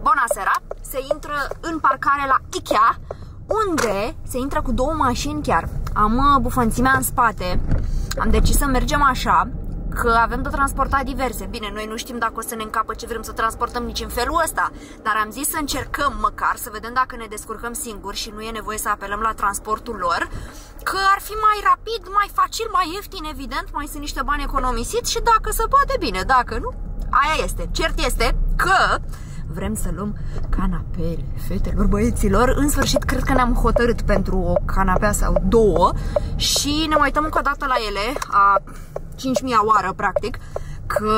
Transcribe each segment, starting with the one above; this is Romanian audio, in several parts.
Bona seara, se intră în parcare la Ikea, unde se intră cu două mașini chiar. Am uh, bufanțimea în spate, am decis să mergem așa, că avem de transportat diverse. Bine, noi nu știm dacă o să ne încapă ce vrem să transportăm nici în felul ăsta, dar am zis să încercăm măcar să vedem dacă ne descurcăm singuri și nu e nevoie să apelăm la transportul lor, că ar fi mai rapid, mai facil, mai ieftin, evident, mai sunt niște bani economisiți și dacă se poate, bine, dacă nu, aia este. Cert este că vrem să luăm canapele fetelor, băieților. În sfârșit, cred că ne-am hotărât pentru o canapea sau două și ne mai uităm încă o dată la ele, a 5.000 oară, practic, că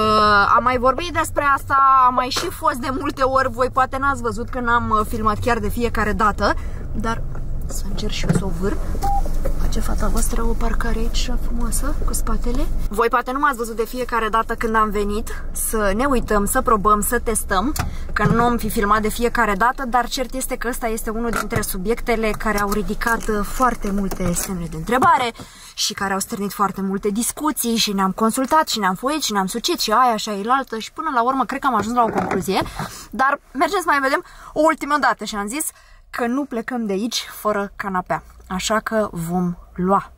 am mai vorbit despre asta, am mai și fost de multe ori, voi poate n-ați văzut că n-am uh, filmat chiar de fiecare dată, dar să încerc și eu să o vâr. Face fata voastră o parcare aici frumoasă, cu spatele. Voi poate nu m-ați văzut de fiecare dată când am venit să ne uităm, să probăm, să testăm, că nu am fi filmat de fiecare dată, dar cert este că ăsta este unul dintre subiectele care au ridicat uh, foarte multe semne de întrebare și care au stârnit foarte multe discuții și ne-am consultat și ne-am foit și ne-am sucit și aia și aia altă și până la urmă cred că am ajuns la o concluzie, dar mergem să mai vedem o ultimă dată și am zis că nu plecăm de aici fără canapea. Așa că vom lua.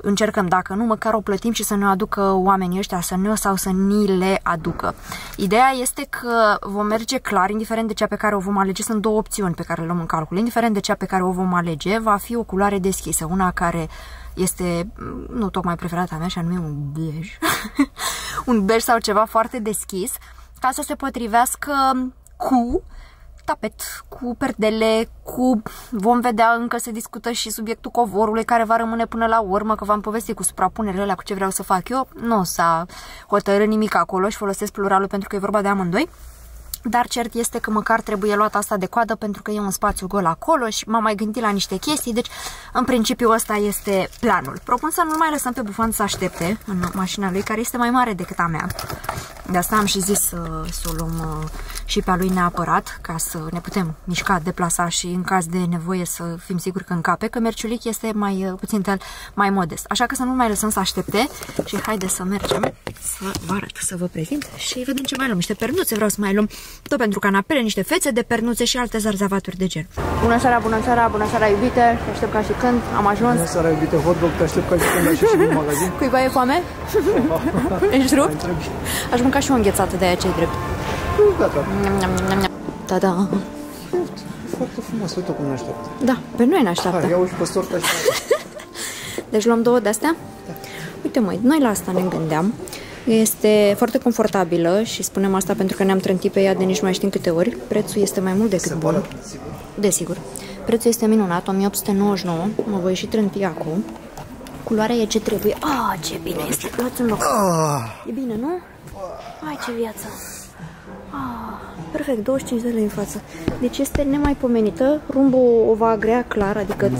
Încercăm, dacă nu, măcar o plătim și să ne aducă oamenii ăștia să ne sau să ni le aducă. Ideea este că vom merge clar, indiferent de cea pe care o vom alege, sunt două opțiuni pe care le luăm în calcul. Indiferent de cea pe care o vom alege, va fi o culoare deschisă, una care este nu tocmai preferata mea, și anume un bej. un bej sau ceva foarte deschis, ca să se potrivească cu tapet, cu perdele, cu... Vom vedea, încă se discută și subiectul covorului care va rămâne până la urmă, că v-am povestit cu suprapunerile alea, cu ce vreau să fac eu. Nu s-a hotărât nimic acolo și folosesc pluralul pentru că e vorba de amândoi. Dar cert este că măcar trebuie luat asta de coadă pentru că e un spațiu gol acolo și m-am mai gândit la niște chestii, deci în principiu ăsta este planul. Propun să nu mai lăsăm pe bufan să aștepte în mașina lui, care este mai mare decât a mea. De asta am și zis să, să o luăm uh, și pe a lui neapărat, ca să ne putem mișca, deplasa și în caz de nevoie să fim siguri că încape, că Merciulic este mai uh, puțin tel, mai modest. Așa că să nu mai lăsăm să aștepte și haide să mergem să vă arăt, să vă prezint și vedem ce mai luăm. Niște pernuțe vreau să mai luăm tot pentru canapele, niște fețe de pernuțe și alte zarzavaturi de gen. Bună seara, bună seara, bună seara iubite, te aștept ca și când am ajuns. Bună seara iubite, hotdog, te aștept ca și când ai și din magazin. Cuiva e foame? Ești rupt? Aș mânca și o înghețată de aia ce drept. Gata. Da, da. Foarte frumos, uite cum ne așteaptă. Da, pe noi ne așteaptă. Hai, iau și pe sorta și Deci luăm două de astea? Da. Uite măi, noi la asta ne gândeam. Este foarte confortabilă și spunem asta pentru că ne-am trântit pe ea de nici nu mai știm câte ori. Prețul este mai mult decât bun. sigur. Desigur. Prețul este minunat, 1899. Mă voi și trânti acum. Culoarea e ce trebuie. Ah, ce bine este. Luați un loc. Ah, E bine, nu? Hai, ce viață. Ah, perfect, 25 de lei în față. Deci este nemaipomenită. Rumbo o va agrea clar, adică...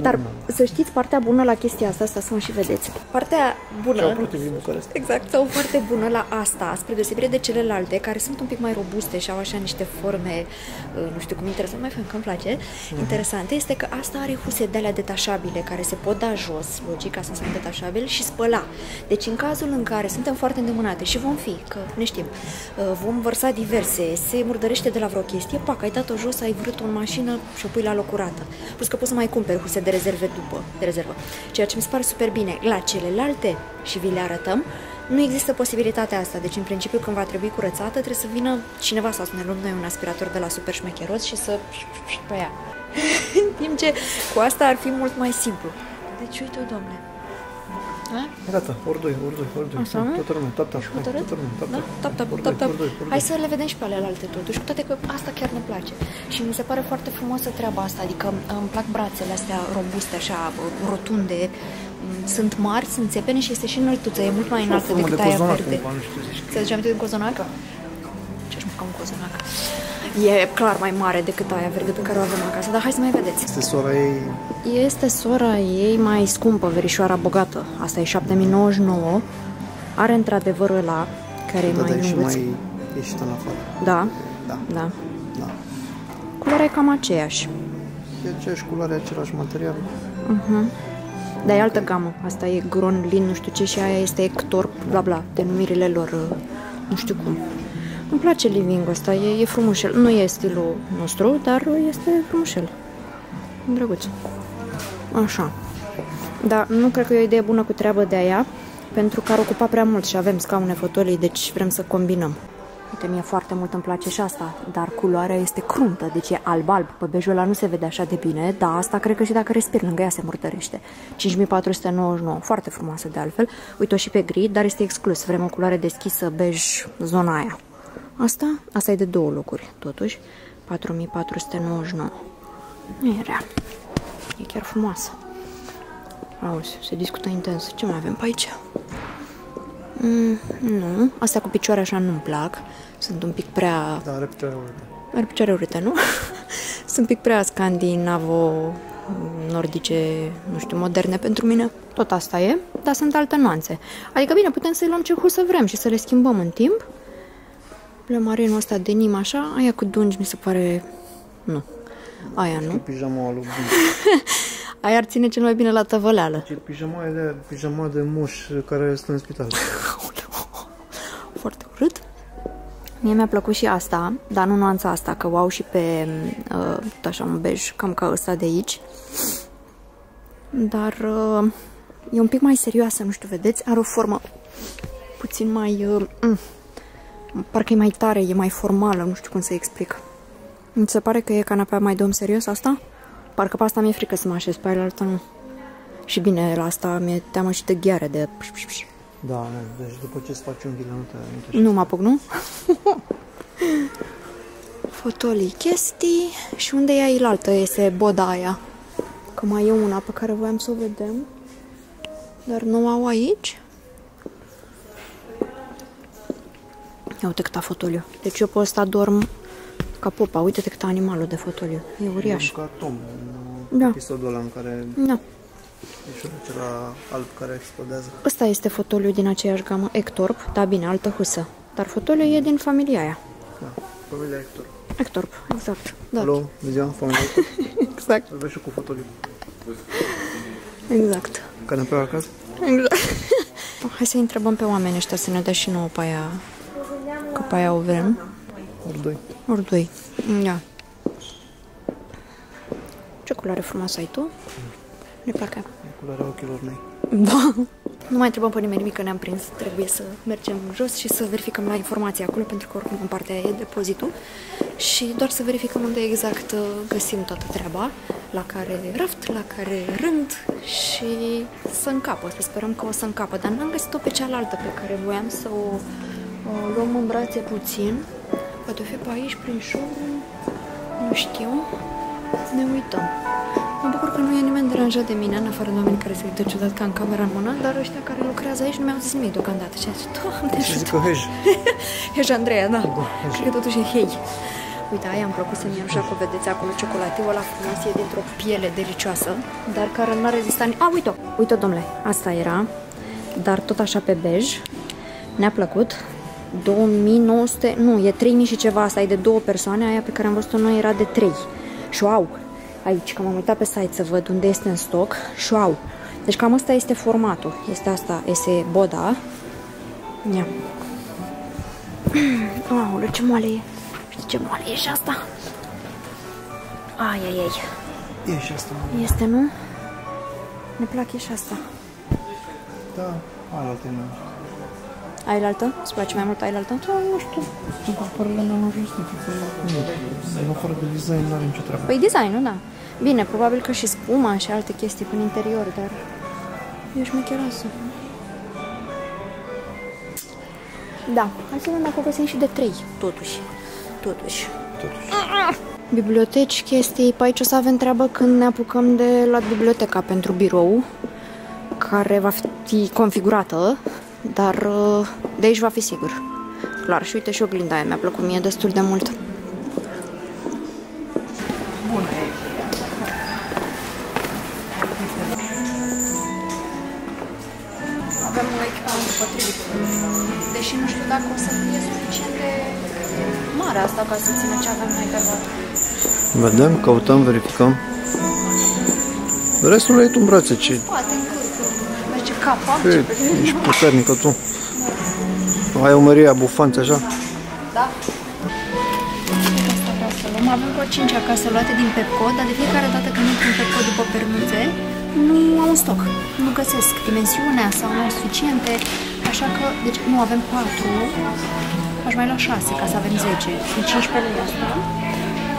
Dar să știți partea bună la chestia asta, asta să mă și vedeți. Partea bună... ce aproape din București. Exact, sau foarte bună la asta, spre deosebire de celelalte, care sunt un pic mai robuste și au așa niște forme, uh, nu știu cum interesant, mai fain că îmi place, interesante, este că asta are huse de alea detașabile, care se pot da jos, logic, asta sunt detașabili, și spăla. Deci în cazul în care suntem foarte îndemânate și vom fi, că ne știm, uh, vom vărsa diverse, se murdărește de la vreo chestie, pac, ai dat-o jos, ai vrut-o în mașină și o pui la locurată. Plus că poți să mai cumperi huse de rezerve după, de rezervă. Ceea ce mi se pare super bine. La celelalte, și vi le arătăm, nu există posibilitatea asta. Deci, în principiu, când va trebui curățată, trebuie să vină cineva sau să ne luăm noi un aspirator de la super șmecheros și să pe ea. în timp ce cu asta ar fi mult mai simplu. Deci, uite, domnule. Da? Gata, ori doi, ori doi, ori doi. Așa, mă? Toată lumea, tap, tap. Hotărât? Toată lumea, tap, Da? tap. Tap, tap, Ori tap, doi, tap. ori doi, ori Hai doi. să le vedem și pe alelalte totuși, cu toate că asta chiar ne place. Și mi se pare foarte frumoasă treaba asta, adică îmi plac brațele astea robuste, așa, rotunde, Mm, sunt mari, sunt țepene și este și înăltuță, e mult mai înaltă formă decât de aia cozonac, verde. cumva, nu știu ce zici. Ți aduce aminte de un cozonac? Ce-aș mânca un cozonac? E clar mai mare decât aia verde pe care o avem acasă, dar hai să mai vedeți. Este sora ei, Este sora ei mai scumpă, verișoara bogată. Asta e 7099. Are într-adevăr ăla, care e da, mai dar e și lunguț. mai ieșit în afară. Da, Da, da. da. Culoarea e cam aceeași. E aceeași culoare, același material. Dar e altă gamă. Asta e Gron, Lin, nu știu ce, și aia este Ector, bla bla, denumirile lor, uh, nu știu cum. Îmi place living ăsta, e, e frumușel. Nu e stilul nostru, dar este frumușel. E drăguț. Așa. Dar nu cred că e o idee bună cu treabă de aia, pentru că ar ocupa prea mult și avem scaune fotolii, deci vrem să combinăm. Uite, mie foarte mult îmi place și asta, dar culoarea este cruntă, deci e alb-alb. Pe bejul ăla nu se vede așa de bine, dar asta cred că și dacă respir lângă ea se murdărește. 5499, foarte frumoasă de altfel. Uite-o și pe gri, dar este exclus. Vrem o culoare deschisă, bej, zona aia. Asta? Asta e de două locuri, totuși. 4499. Nu e rea. E chiar frumoasă. Auzi, se discută intens. Ce mai avem pe aici? Mm, nu, astea cu picioare așa nu-mi plac. Sunt un pic prea... Da, are picioare urâte. Are picioare urâte, nu? Sunt un pic prea scandinavo nordice, nu știu, moderne pentru mine. Tot asta e, dar sunt alte nuanțe. Adică bine, putem să-i luăm ce să vrem și să le schimbăm în timp. Plemarinul ăsta de nim așa, aia cu dungi mi se pare... Nu. Aia nu. Pijama lui Aia ar ține cel mai bine la tăvăleală. Ce pijama e de pijama de moș care stă în spital. Foarte urât. Mie mi-a plăcut și asta, dar nu nuanța asta, că o au și pe uh, așa un bej, cam ca ăsta de aici. Dar uh, e un pic mai serioasă, nu știu, vedeți? Are o formă puțin mai... Uh, mm, parcă e mai tare, e mai formală, nu știu cum să explic. Mi se pare că e canapea mai domn serios asta? Parcă pe asta mi-e frică să mă așez, pe aia altă nu. Și bine, la asta mi-e teamă și de gheare, de... Da, deci după ce îți faci unghiile nu te... Nu, te nu mă apuc, nu? Fotolii, chestii și unde e ailaltă, este boda aia. Că mai e una pe care voiam să o vedem. Dar nu au aici. Ia uite cât a fotoliu. Deci eu pe ăsta dorm ca popa. Uite-te cât animalul de fotoliu. E uriaș. ca Tom în da. episodul ăla în care da. e și acela alb care explodează. Ăsta este fotoliu din aceeași gamă, Ectorp, da bine, altă husă. Dar fotoliu e din familia aia. Da, familia Ectorp. Ectorp, exact. Da. Hello, ziua, familia Ectorp. exact. Îl vezi și cu fotoliu. Exact. Canapea acasă? Exact. Hai să întrebăm pe oameni ăștia să ne dea și nouă pe aia, că pe aia o vrem. Ori doi. Ori doi. Da. Ce culoare frumoasă ai tu? Ne place. E culoarea ochilor mei. Da. Nu mai întrebăm pe nimeni nimic că ne-am prins. Trebuie să mergem jos și să verificăm la informații acolo, pentru că oricum în partea aia e depozitul. Și doar să verificăm unde exact uh, găsim toată treaba, la care raft, la care rând și să încapă. Să sperăm că o să încapă. Dar n-am găsit-o pe cealaltă pe care voiam să o, o luăm în brațe puțin. Poate fi pe aici, prin showroom. Nu știu. Ne uităm. Mă bucur că nu e nimeni deranjat de mine, în afară de oameni care se uită ciudat ca în camera în mână, dar ăștia care lucrează aici nu mi-au zis nimic deocamdată. Și a zis, Doamne Și zic că hej. Hej Andreea, da. Da, hej. Cred că totuși e hei. Uite, aia am plăcut să-mi iau și acolo, vedeți acolo ciocolatiul ăla frumos, e dintr-o piele delicioasă, dar care n-a rezistat ni... A, uite-o! Uite-o, domnule, asta era, dar tot așa pe bej. Ne-a plăcut. 2900, nu, e 3000 și ceva, asta e de două persoane, aia pe care am văzut-o noi era de 3. Și au, aici, că m-am uitat pe site să văd unde este în stoc, și au. Deci cam asta este formatul, este asta, este boda. Ia. Aoleu, ce moale e. Știi ce moale e și asta? Ai, ai, ai. E și asta. Este, nu? Ne place și asta. Da, alaltă nu. Ai la altă? Îți place mai mult ai la altă? Da, nu știu. Sunt părele nu justifică. În afară de design nu are nicio treabă. Păi designul, da. Bine, probabil că și spuma și alte chestii prin interior, dar e șmecheroasă. Da, hai să vedem dacă o găsim și de 3, totuși. Totuși. Totuși. Biblioteci, chestii, pe aici o să avem treabă când ne apucăm de la biblioteca pentru birou, care va fi configurată, dar uh, de aici va fi sigur. Clar, și uite și oglinda aia, mi-a plăcut mie destul de mult. Avem un echipament potrivit. Deși nu știu dacă o să fie suficient de mare asta ca să țină ce avem noi pe dată. Vedem, căutăm, verificăm. Restul le ai tu în brațe, ce... Poate încârcă. Merge capa, Păi, ești puternică tu. Ai o mărie a bufanți așa? Da? Asta vreau să luăm. Avem vreo 5 acasă luate din Pepco, dar de fiecare dată când intru în Pepco după pernuțe, nu am un stoc. Nu găsesc dimensiunea sau nu au suficiente. Așa că, deci nu avem 4, aș mai lua 6 ca să avem 10. Sunt 15 lei asta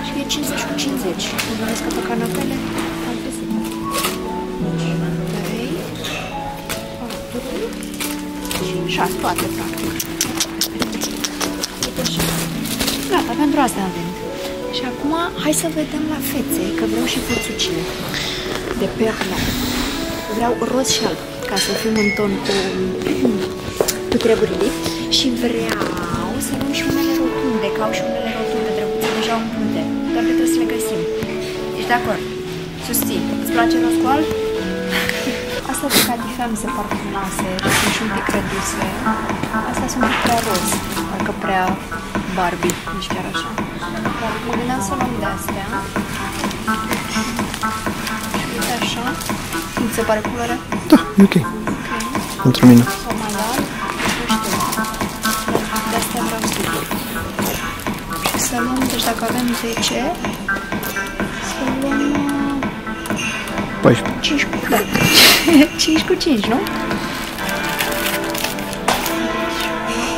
și e 50 cu 50. Mă gândesc că pe canapele am găsit. 3, 4 și 6, toate practic. Uite așa. Gata, pentru asta am venit. Și acum, hai să vedem la fețe, că vreau și forțucine de perlă. Vreau roz și alb, ca să fim în ton cu, cu treburile. Și vreau să luăm și unele rotunde, că au și unele rotunde drăguțe deja umplute. Dar trebuie să le găsim. Ești de acord? Susții. Îți place roz cu alb? Astea de catifea mi se par frumoase, sunt și un pic reduse. Astea sunt un pic prea roz, parcă prea Barbie, nici chiar așa. Dar mă gândeam să luăm de astea. Și uite așa. Cum ți se pare culoarea? Da, e ok. Ok. Pentru mine. Sau mai larg? Nu știu. De astea vreau să Și să luăm, deci dacă avem 10, să luăm uh, 14. 5 cu, da. 5 cu 5, nu?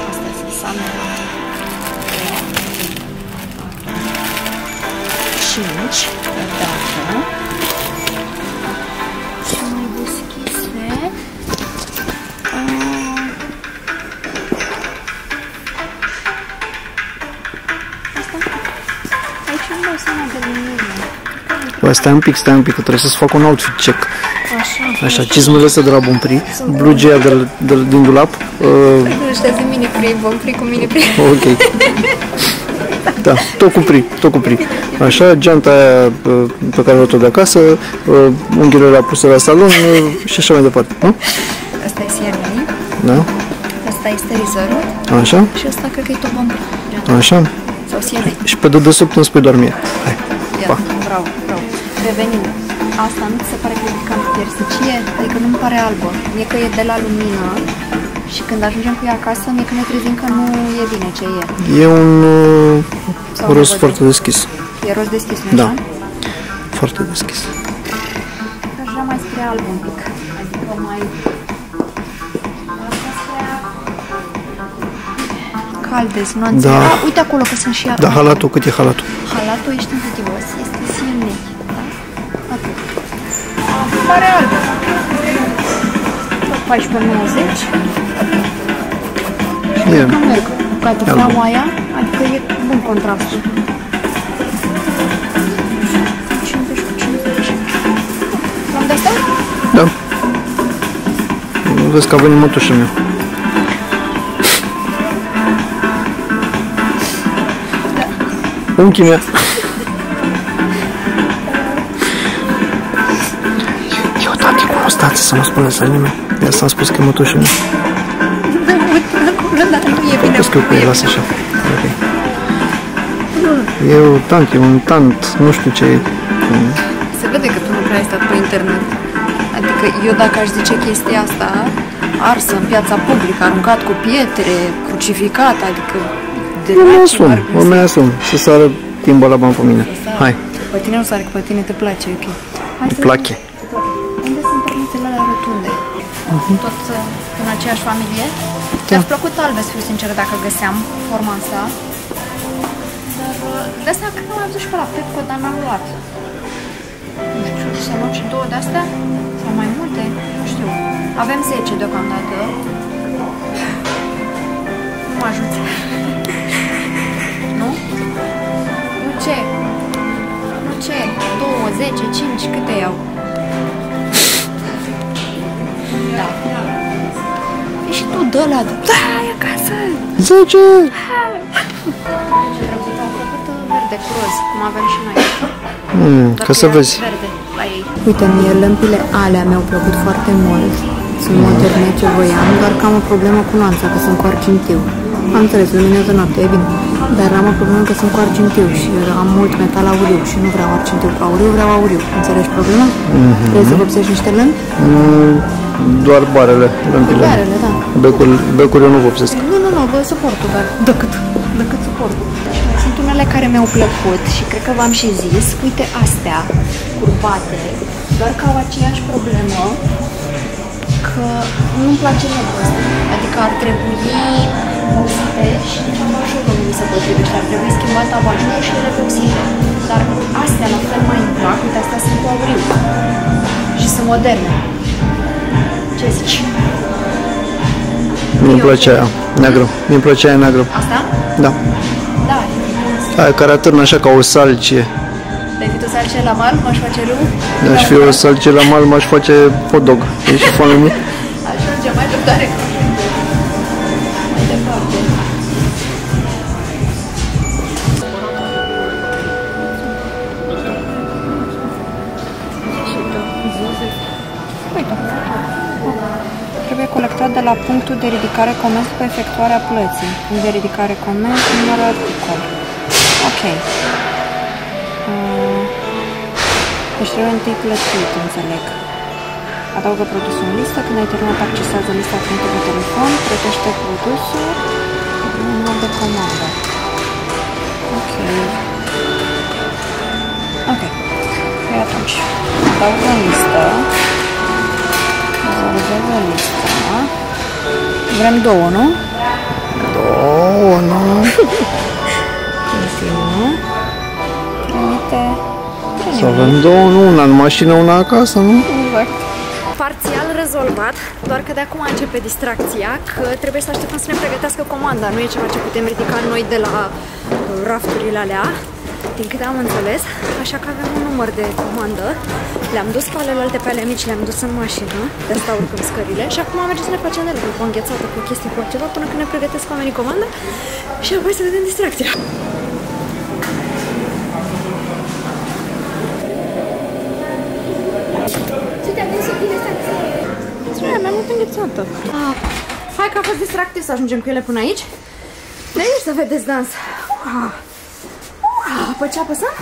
Astea sunt sandele. 5, dacă sunt mai deschise. Uh, Asta? Aici nu dau seama de nimic. Bă, stai un pic, stai un pic, că trebuie să-ți fac un outfit check. Așa. Așa, cizmele astea de la Bonprix, blugea de, la- de, din dulap. Uh, Ăștia sunt mini pri, vom pri cu mini pri. ok. Da, tot cu pri, tot cu pri. Așa, geanta aia uh, pe care o luat-o de acasă, uh, unghiile la puse la salon uh, și așa mai departe, nu? Asta e CRV, Da? asta este rezervă Așa, și asta cred că e tot bombă. așa. Sau CRV. Și pe dedesubt îmi spui doar mie. Hai. Ia, Pa. bravo, bravo. Revenim. Asta nu ți se pare că e cam piersicie? Adică nu-mi pare albă. Mie că e de la lumină și când ajungem cu ea acasă, mie că ne trezim că nu e bine ce e. E un uh, Sau roz nevăzut. foarte deschis. E roz deschis, nu Da. așa? Foarte deschis. Aș vrea mai spre alb un pic. Adică mai... Asta spre Calde, nuanțe. Da. Ah, uite acolo că sunt și Da, halatul, cât e halatul? Halatul ești intuitivos, este Ah, pare alb. Tot 14,90. E, Că merg. Catifeaua aia, adică e bun contrastul. 50 cu 50. Luăm de asta? da. Vezi că a venit mătușul meu. Unchii mea. Stați să nu spuneți la nimeni. De asta am spus că e mătușul meu. Da, uite acolo, dar nu e bine. Vezi că eu lasă așa. Ok. E o tant, e un tant, nu știu ce e. Se vede că tu nu prea ai stat pe internet. Adică eu dacă aș zice chestia asta, arsă în piața publică, aruncat cu pietre, crucificat, adică de Eu mă draci asum, n-ar o mai asum. Să sară timbul la bani pe mine. Hai, Pe tine nu sare, că pe tine te place, ok. Hai îmi să place. Unde Tot uh, în aceeași familie? Da. Mi-ar plăcut albe, să fiu sinceră, dacă găseam forma asta. Dar uh, de asta cred că am mai văzut și pe la Pepco, dar n-am luat. Nu știu, să luăm și două de astea? Sau mai multe? Nu știu. Avem 10 deocamdată. Nu mă ajuți. nu? Nu ce? Nu ce? 2, 10, 5, câte iau? Da. E și tu dă la Da, e acasă! 10! Ce drăguț, au făcut uh, verde cu roz, cum avem și noi. Mm, Doar ca că să era vezi. Verde la ei. Uite, mie lămpile alea mi-au plăcut foarte mult. Sunt moderne ce voiam, doar că am o problemă cu nuanța, că sunt cu argintiu. Am înțeles, luminează noaptea, e bine. Dar am o problemă că sunt cu argintiu și am mult metal auriu și nu vreau argintiu cu auriu, vreau auriu. Înțelegi problema? Mm-hmm. Trebuie să vopsești niște lămpi? Mm, doar barele, lămpile. Barele, da. Becul, becul eu nu vopsesc. Nu, nu, nu, vă suportul, dar decât. decât suportul. Și mai sunt unele care mi-au plăcut și cred că v-am și zis. Uite astea, curbate, doar că au aceeași problemă că nu-mi place locul ăsta. Adică ar trebui vopsite și nici abajurul nu mi se potrivește. Ar trebui schimbat abajurul și ele vopsite. Dar astea la fel mai îmi plac. Uite, astea sunt cu auriu. Și sunt moderne. Ce zici? Mi-mi place aia, neagră. Mi-mi place aia neagră. Asta? Da. Da. Aia care atârnă așa ca o salcie. Te-ai fi tu salce la mal? M-aș face râu? Aș fi o salcie la mal, m-aș face hot dog. E și fonul meu. Aș merge mai departe. La punctul de ridicare comenzi după efectuarea plății. Punct de ridicare comenzi, număr articol. Ok. Uh, Deci trebuie întâi plătit, înțeleg. Adaugă produsul în listă. Când ai terminat, accesează lista trimite pe telefon, plătește produsul, număr de comandă. Ok. Ok. Păi atunci, adaugă în listă. Rezolvă lista. Vrem două, nu? Două, nu? Continuă. Trimite. Să avem două, nu? Una în mașină, una acasă, nu? Exact. Parțial rezolvat, doar că de acum începe distracția, că trebuie să așteptăm să ne pregătească comanda. Nu e ceva ce putem ridica noi de la uh, rafturile alea, din câte am înțeles. Așa că avem un număr de comandă. Le-am dus pe alelalte pe ale mici, le-am dus în mașină, de asta urcăm scările și acum mergem să ne facem ele cu o înghețată, cu chestii, cu altceva, până când ne pregătesc oamenii comanda și apoi să vedem distracția. Ce, mai mult înghețată. Ah, hai că a fost distractiv să ajungem cu ele până aici. De aici să vedeți dans. Ua. Ua. Pe ce apăsăm?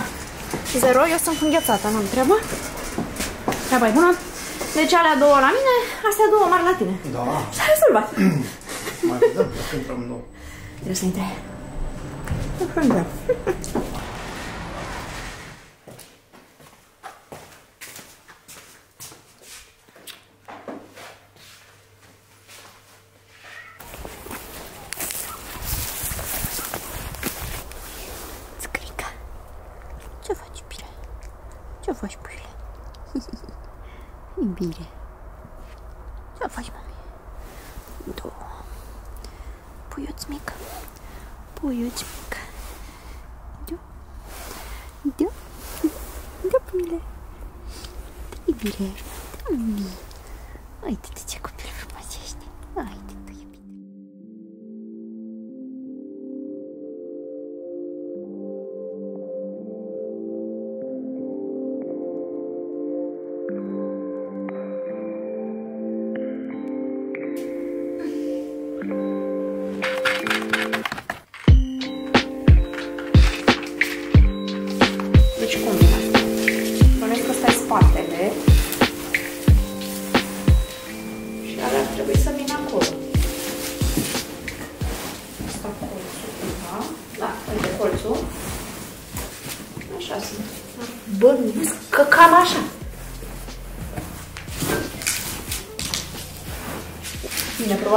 Zero, eu sunt înghețată, nu-mi treabă. Treaba e bună. Deci alea două la mine, astea două mari la tine. Da. S-a rezolvat. Mai vedem dacă intrăm în două. Trebuie să intre. Da. por último, cara. Entendeu? Entendeu? Entendeu, Pimilé? Tem Pimilé? Tem Ai, tem que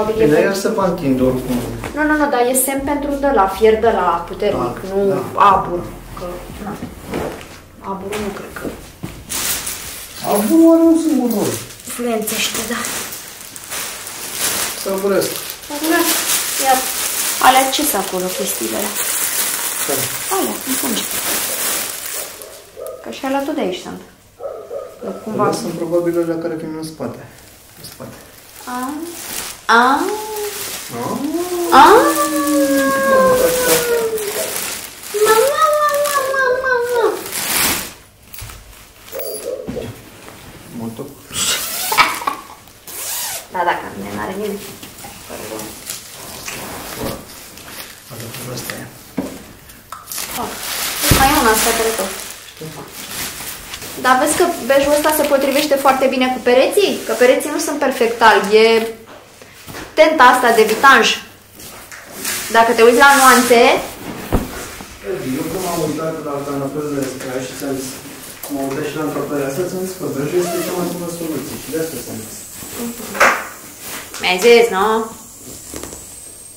Bine, probabil e Bine, pentru... el se va întinde oricum. Nu, nu, nu, dar e semn pentru de la fier de la puternic, Da, nu da. abur. Că, na. Aburul nu cred că Abul are un singur rol. influențește, da. Să urăsc. Da. Ia, alea ce sunt acolo, chestiile alea? Alea, înfunge. Că și alea tot de aici sunt. Nu cumva Cumva sunt probabil alea care vin în spate. În spate. A, a, Nu? a. Mama, mama, mama, mama. Moto. Da, dacă nu are nimic. Pardon. Adăugă asta e. Oh. Mai e una în spatele tău. Dar vezi că bejul ăsta se potrivește foarte bine cu pereții? Că pereții nu sunt perfect albi, e tenta asta de vitanj. Dacă te uiți la nuanțe... Eu cum am uitat la canapelele astea și ți-am zis, mă uitat și la întrebarea asta, ți-am zis că vrăjul este cea mai bună soluție și de asta ți-am zis. Mi-ai zis, nu?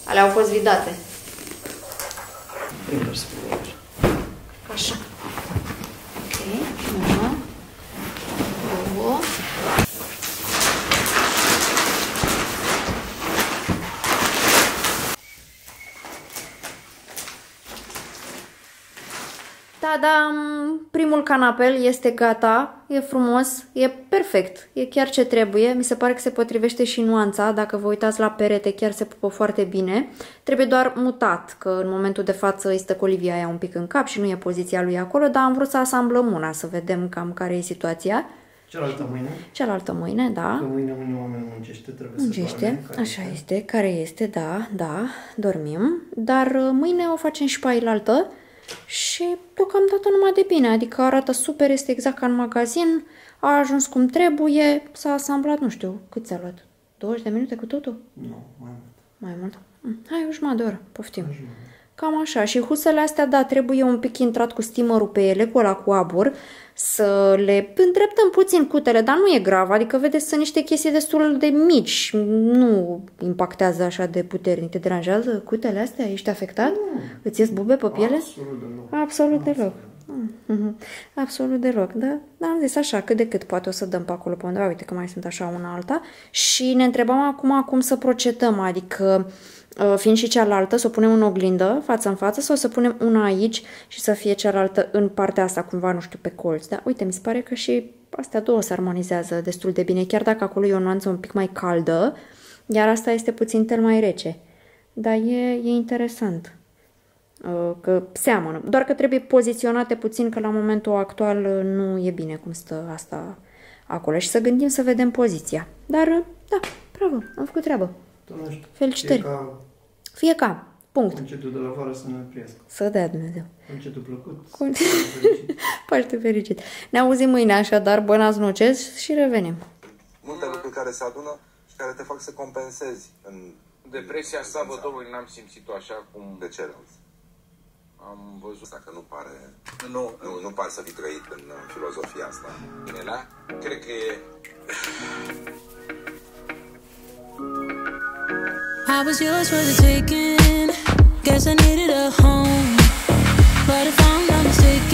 Ale au fost vidate. Așa. Da, da, primul canapel este gata, e frumos, e perfect, e chiar ce trebuie. Mi se pare că se potrivește și nuanța, dacă vă uitați la perete chiar se pupă foarte bine. Trebuie doar mutat, că în momentul de față îi stă colivia aia un pic în cap și nu e poziția lui acolo, dar am vrut să asamblăm una, să vedem cam care e situația. Cealaltă mâine? Cealaltă mâine, da. Că mâine unii oameni muncește, trebuie să Muncește, doarme, care așa este, care este, da, da, dormim, dar uh, mâine o facem și pe ailaltă și deocamdată numai de bine, adică arată super, este exact ca în magazin, a ajuns cum trebuie, s-a asamblat, nu știu, cât ți-a luat? 20 de minute cu totul? Nu, mai mult. Mai mult? Mm, Hai, o jumătate de oră, poftim. Cam așa. Și husele astea, da, trebuie un pic intrat cu steamerul pe ele, cu ăla cu abur, să le îndreptăm puțin cutele, dar nu e grav, adică vedeți, sunt niște chestii destul de mici, nu impactează așa de puternic. Te deranjează cutele astea? Ești afectat? Îți ies bube pe piele? Absolut deloc. Absolut deloc. Mhm. Absolut deloc, da? Da, am zis așa, cât de cât poate o să dăm pe acolo pe undeva, uite că mai sunt așa una alta și ne întrebam acum cum să procedăm, adică uh, fiind și cealaltă, să o punem în oglindă, față în față, sau să punem una aici și să fie cealaltă în partea asta, cumva, nu știu, pe colț. Da, uite, mi se pare că și astea două se armonizează destul de bine, chiar dacă acolo e o nuanță un pic mai caldă, iar asta este puțin tel mai rece. Dar e, e interesant uh, că seamănă. Doar că trebuie poziționate puțin, că la momentul actual uh, nu e bine cum stă asta acolo și să gândim să vedem poziția. Dar, uh, da, bravo, am făcut treabă. Tu nu știu. Felicitări. E ca Fie ca, punct. concertul de la vară să ne oprească. Să dea Dumnezeu. Concertul plăcut. Con- Paște fericit. Ne auzim mâine așadar, bănați nuces și revenim. multe lucruri care se adună și care te fac să compensezi în Depresia asta, bă, domnule, n-am simțit-o așa cum de ceilalți. am văzut Dacă nu pare, nu, nu, nu pare să fi trăit în uh, filozofia asta. bine, da? Cred că e... I was yours for the taking. Guess I needed a home. But if I'm not mistaken,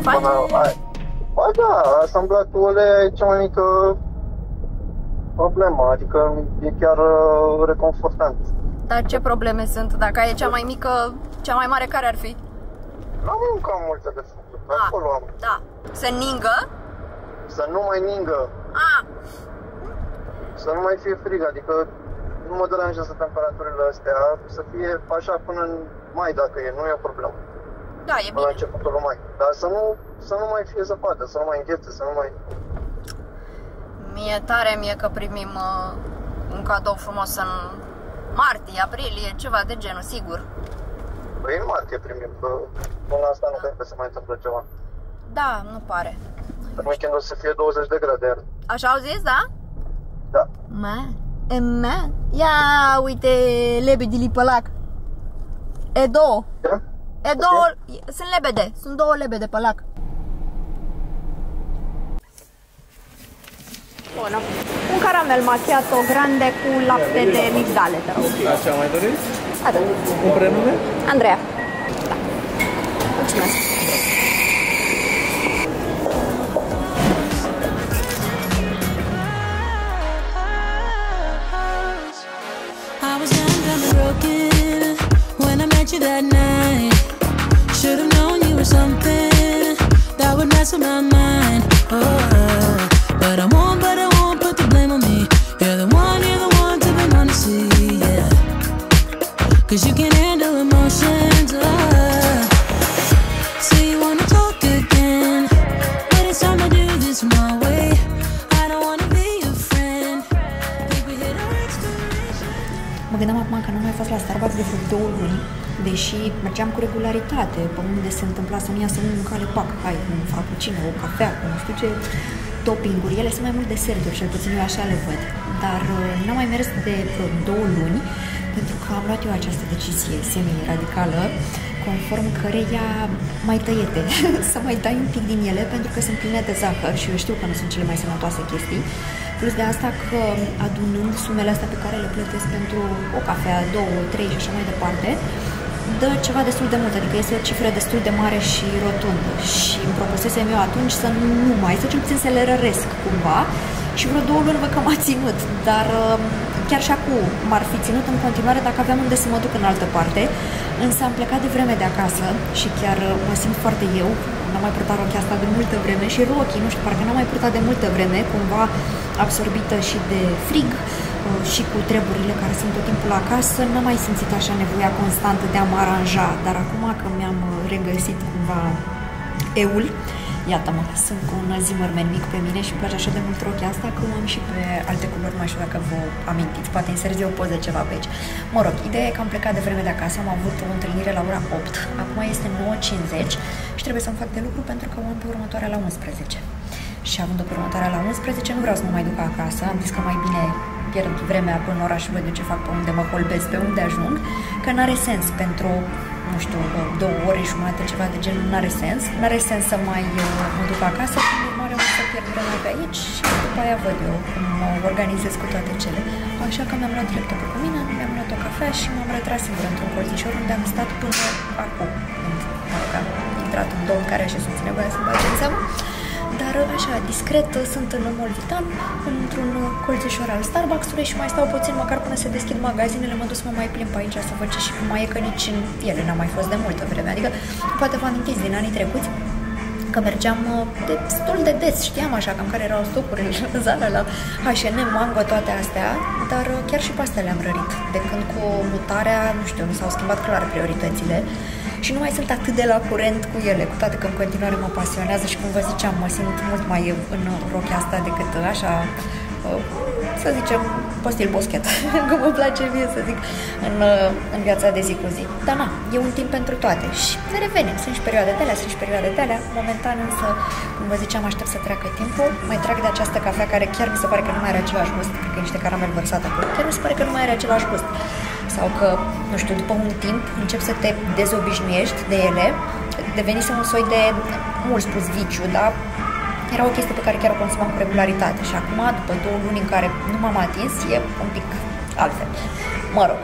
nu o faci? Ba da, asamblatul e cea mai mică problemă, adică e chiar uh, reconfortant. Dar ce probleme sunt? Dacă e cea mai mică, cea mai mare care ar fi? Nu am cam multe de făcut, pe Ah. acolo am. Da. Să ningă? Să nu mai ningă, Ah, să nu mai fie frig, adică nu mă deranjează temperaturile astea, să fie așa până în mai dacă e, nu e o problemă. Da, e Până la bine. începutul lui mai. Dar să nu, să nu mai fie zăpadă, să nu mai înghețe, să nu mai... Mie tare mie că primim uh, un cadou frumos în martie, aprilie, ceva de genul, sigur. Păi în martie primim, că până asta nu cred că se mai întâmplă ceva. Da, nu pare. În weekend o să fie 20 de grade, iar Așa au zis, da? da. Ma, e ma. Ia uite lebedii pe lac. E două. Da? E două, sunt lebede, sunt două lebede pe lac. Bună. Un caramel macchiato grande cu lapte de migdale, te rog. Așa mai doriți? Atât. Un prenume? Andreea. Da. Mulțumesc. I was young, dumb, and broken when I met you that night. something that would mess with my mind. Oh, but I won't, but I won't put the blame on me. You're the one, you're the one to be honesty. to yeah. Cause you can handle emotions. Oh. You wanna talk again, but it's time to do this my way. I don't wanna be your friend. We hit our expiration. Mă gândeam acum că nu mai fost la Starbucks de vreo două luni deși mergeam cu regularitate, pe unde se întâmpla să nu iasă un mâncare, pac, hai, un frappuccino, o cafea, cu nu știu ce, toppinguri, ele sunt mai mult deserturi, cel puțin eu așa le văd. Dar uh, n-am mai mers de vreo două luni, pentru că am luat eu această decizie semi-radicală, conform căreia mai tăiete, să mai dai un pic din ele, pentru că sunt pline de zahăr și eu știu că nu sunt cele mai sănătoase chestii. Plus de asta că adunând sumele astea pe care le plătesc pentru o cafea, două, trei și așa mai departe, dă ceva destul de mult, adică este o cifră destul de mare și rotundă. Și îmi propusesem eu atunci să nu mai, să cel puțin să le răresc cumva. Și vreo două luni văd că m-a ținut, dar uh, chiar și acum m-ar fi ținut în continuare dacă aveam unde să mă duc în altă parte, însă am plecat de vreme de acasă și chiar uh, mă simt foarte eu, n-am mai purtat rochia asta de multă vreme și rochii, nu știu, parcă n-am mai purtat de multă vreme, cumva absorbită și de frig. uh, și cu treburile care sunt tot timpul acasă, n-am mai simțit așa nevoia constantă de a mă aranja, dar acum că mi-am uh, regăsit cumva eul, Iată-mă, sunt cu un zimărmen mic pe mine și îmi place așa de mult rochia asta că am și pe alte culori, mai știu dacă vă amintiți, poate inserez eu o poză ceva pe aici. Mă rog, ideea e că am plecat de vreme de acasă, am avut o întâlnire la ora 8, acum este 9.50 și trebuie să-mi fac de lucru pentru că o am pe următoarea la 11. Și având-o pe următoarea la 11, nu vreau să mă mai duc acasă, am zis că mai bine pierd vremea până în oraș și văd eu ce fac pe unde mă holbez, pe unde ajung, că n-are sens pentru nu știu, două ore jumate, ceva de genul, nu are sens. Nu are sens să mai uh, mă duc acasă, prin urmare o să pierd vremea pe aici și după aia văd eu cum mă organizez cu toate cele. Așa că mi-am luat laptopul cu mine, mi-am luat o cafea și m-am retras singură într-un colțișor unde am stat până acum. Când, mă rog, am intrat un domn care așa simți nevoia să bage în seamă. Dar așa, discret, sunt în Molvitan, într-un colțișor al Starbucks-ului și mai stau puțin, măcar până se deschid magazinele, mă duc să mă mai plimb pe aici să văd ce și cum mai e, că nici în ele n-am mai fost de multă vreme. Adică, poate vă amintiți din anii trecuți, că mergeam uh, destul de des, știam așa cam care erau stocurile la Zara, la H&M, Mango, toate astea, dar uh, chiar și pe astea le-am rărit. De când cu mutarea, nu știu, nu s-au schimbat clar prioritățile și nu mai sunt atât de la curent cu ele, cu toate că în continuare mă pasionează și cum vă ziceam, mă simt mult mai în rochia asta decât așa, uh, să zicem, pe stil boschet, cum îmi place mie să zic, în, uh, în viața de zi cu zi. Dar na, e un timp pentru toate și ne revenim. Sunt și perioade de alea, sunt și perioade de alea. Momentan însă, cum vă ziceam, aștept să treacă timpul. Mai trag de această cafea care chiar mi se pare că nu mai are același gust, cred că e niște caramel vărsat acolo. Chiar mi se pare că nu mai are același gust sau că, nu știu, după un timp încep să te dezobișnuiești de ele, devenise un soi de, mult spus, viciu, dar era o chestie pe care chiar o consumam cu regularitate și acum, după două luni în care nu m-am atins, e un pic altfel. Mă rog,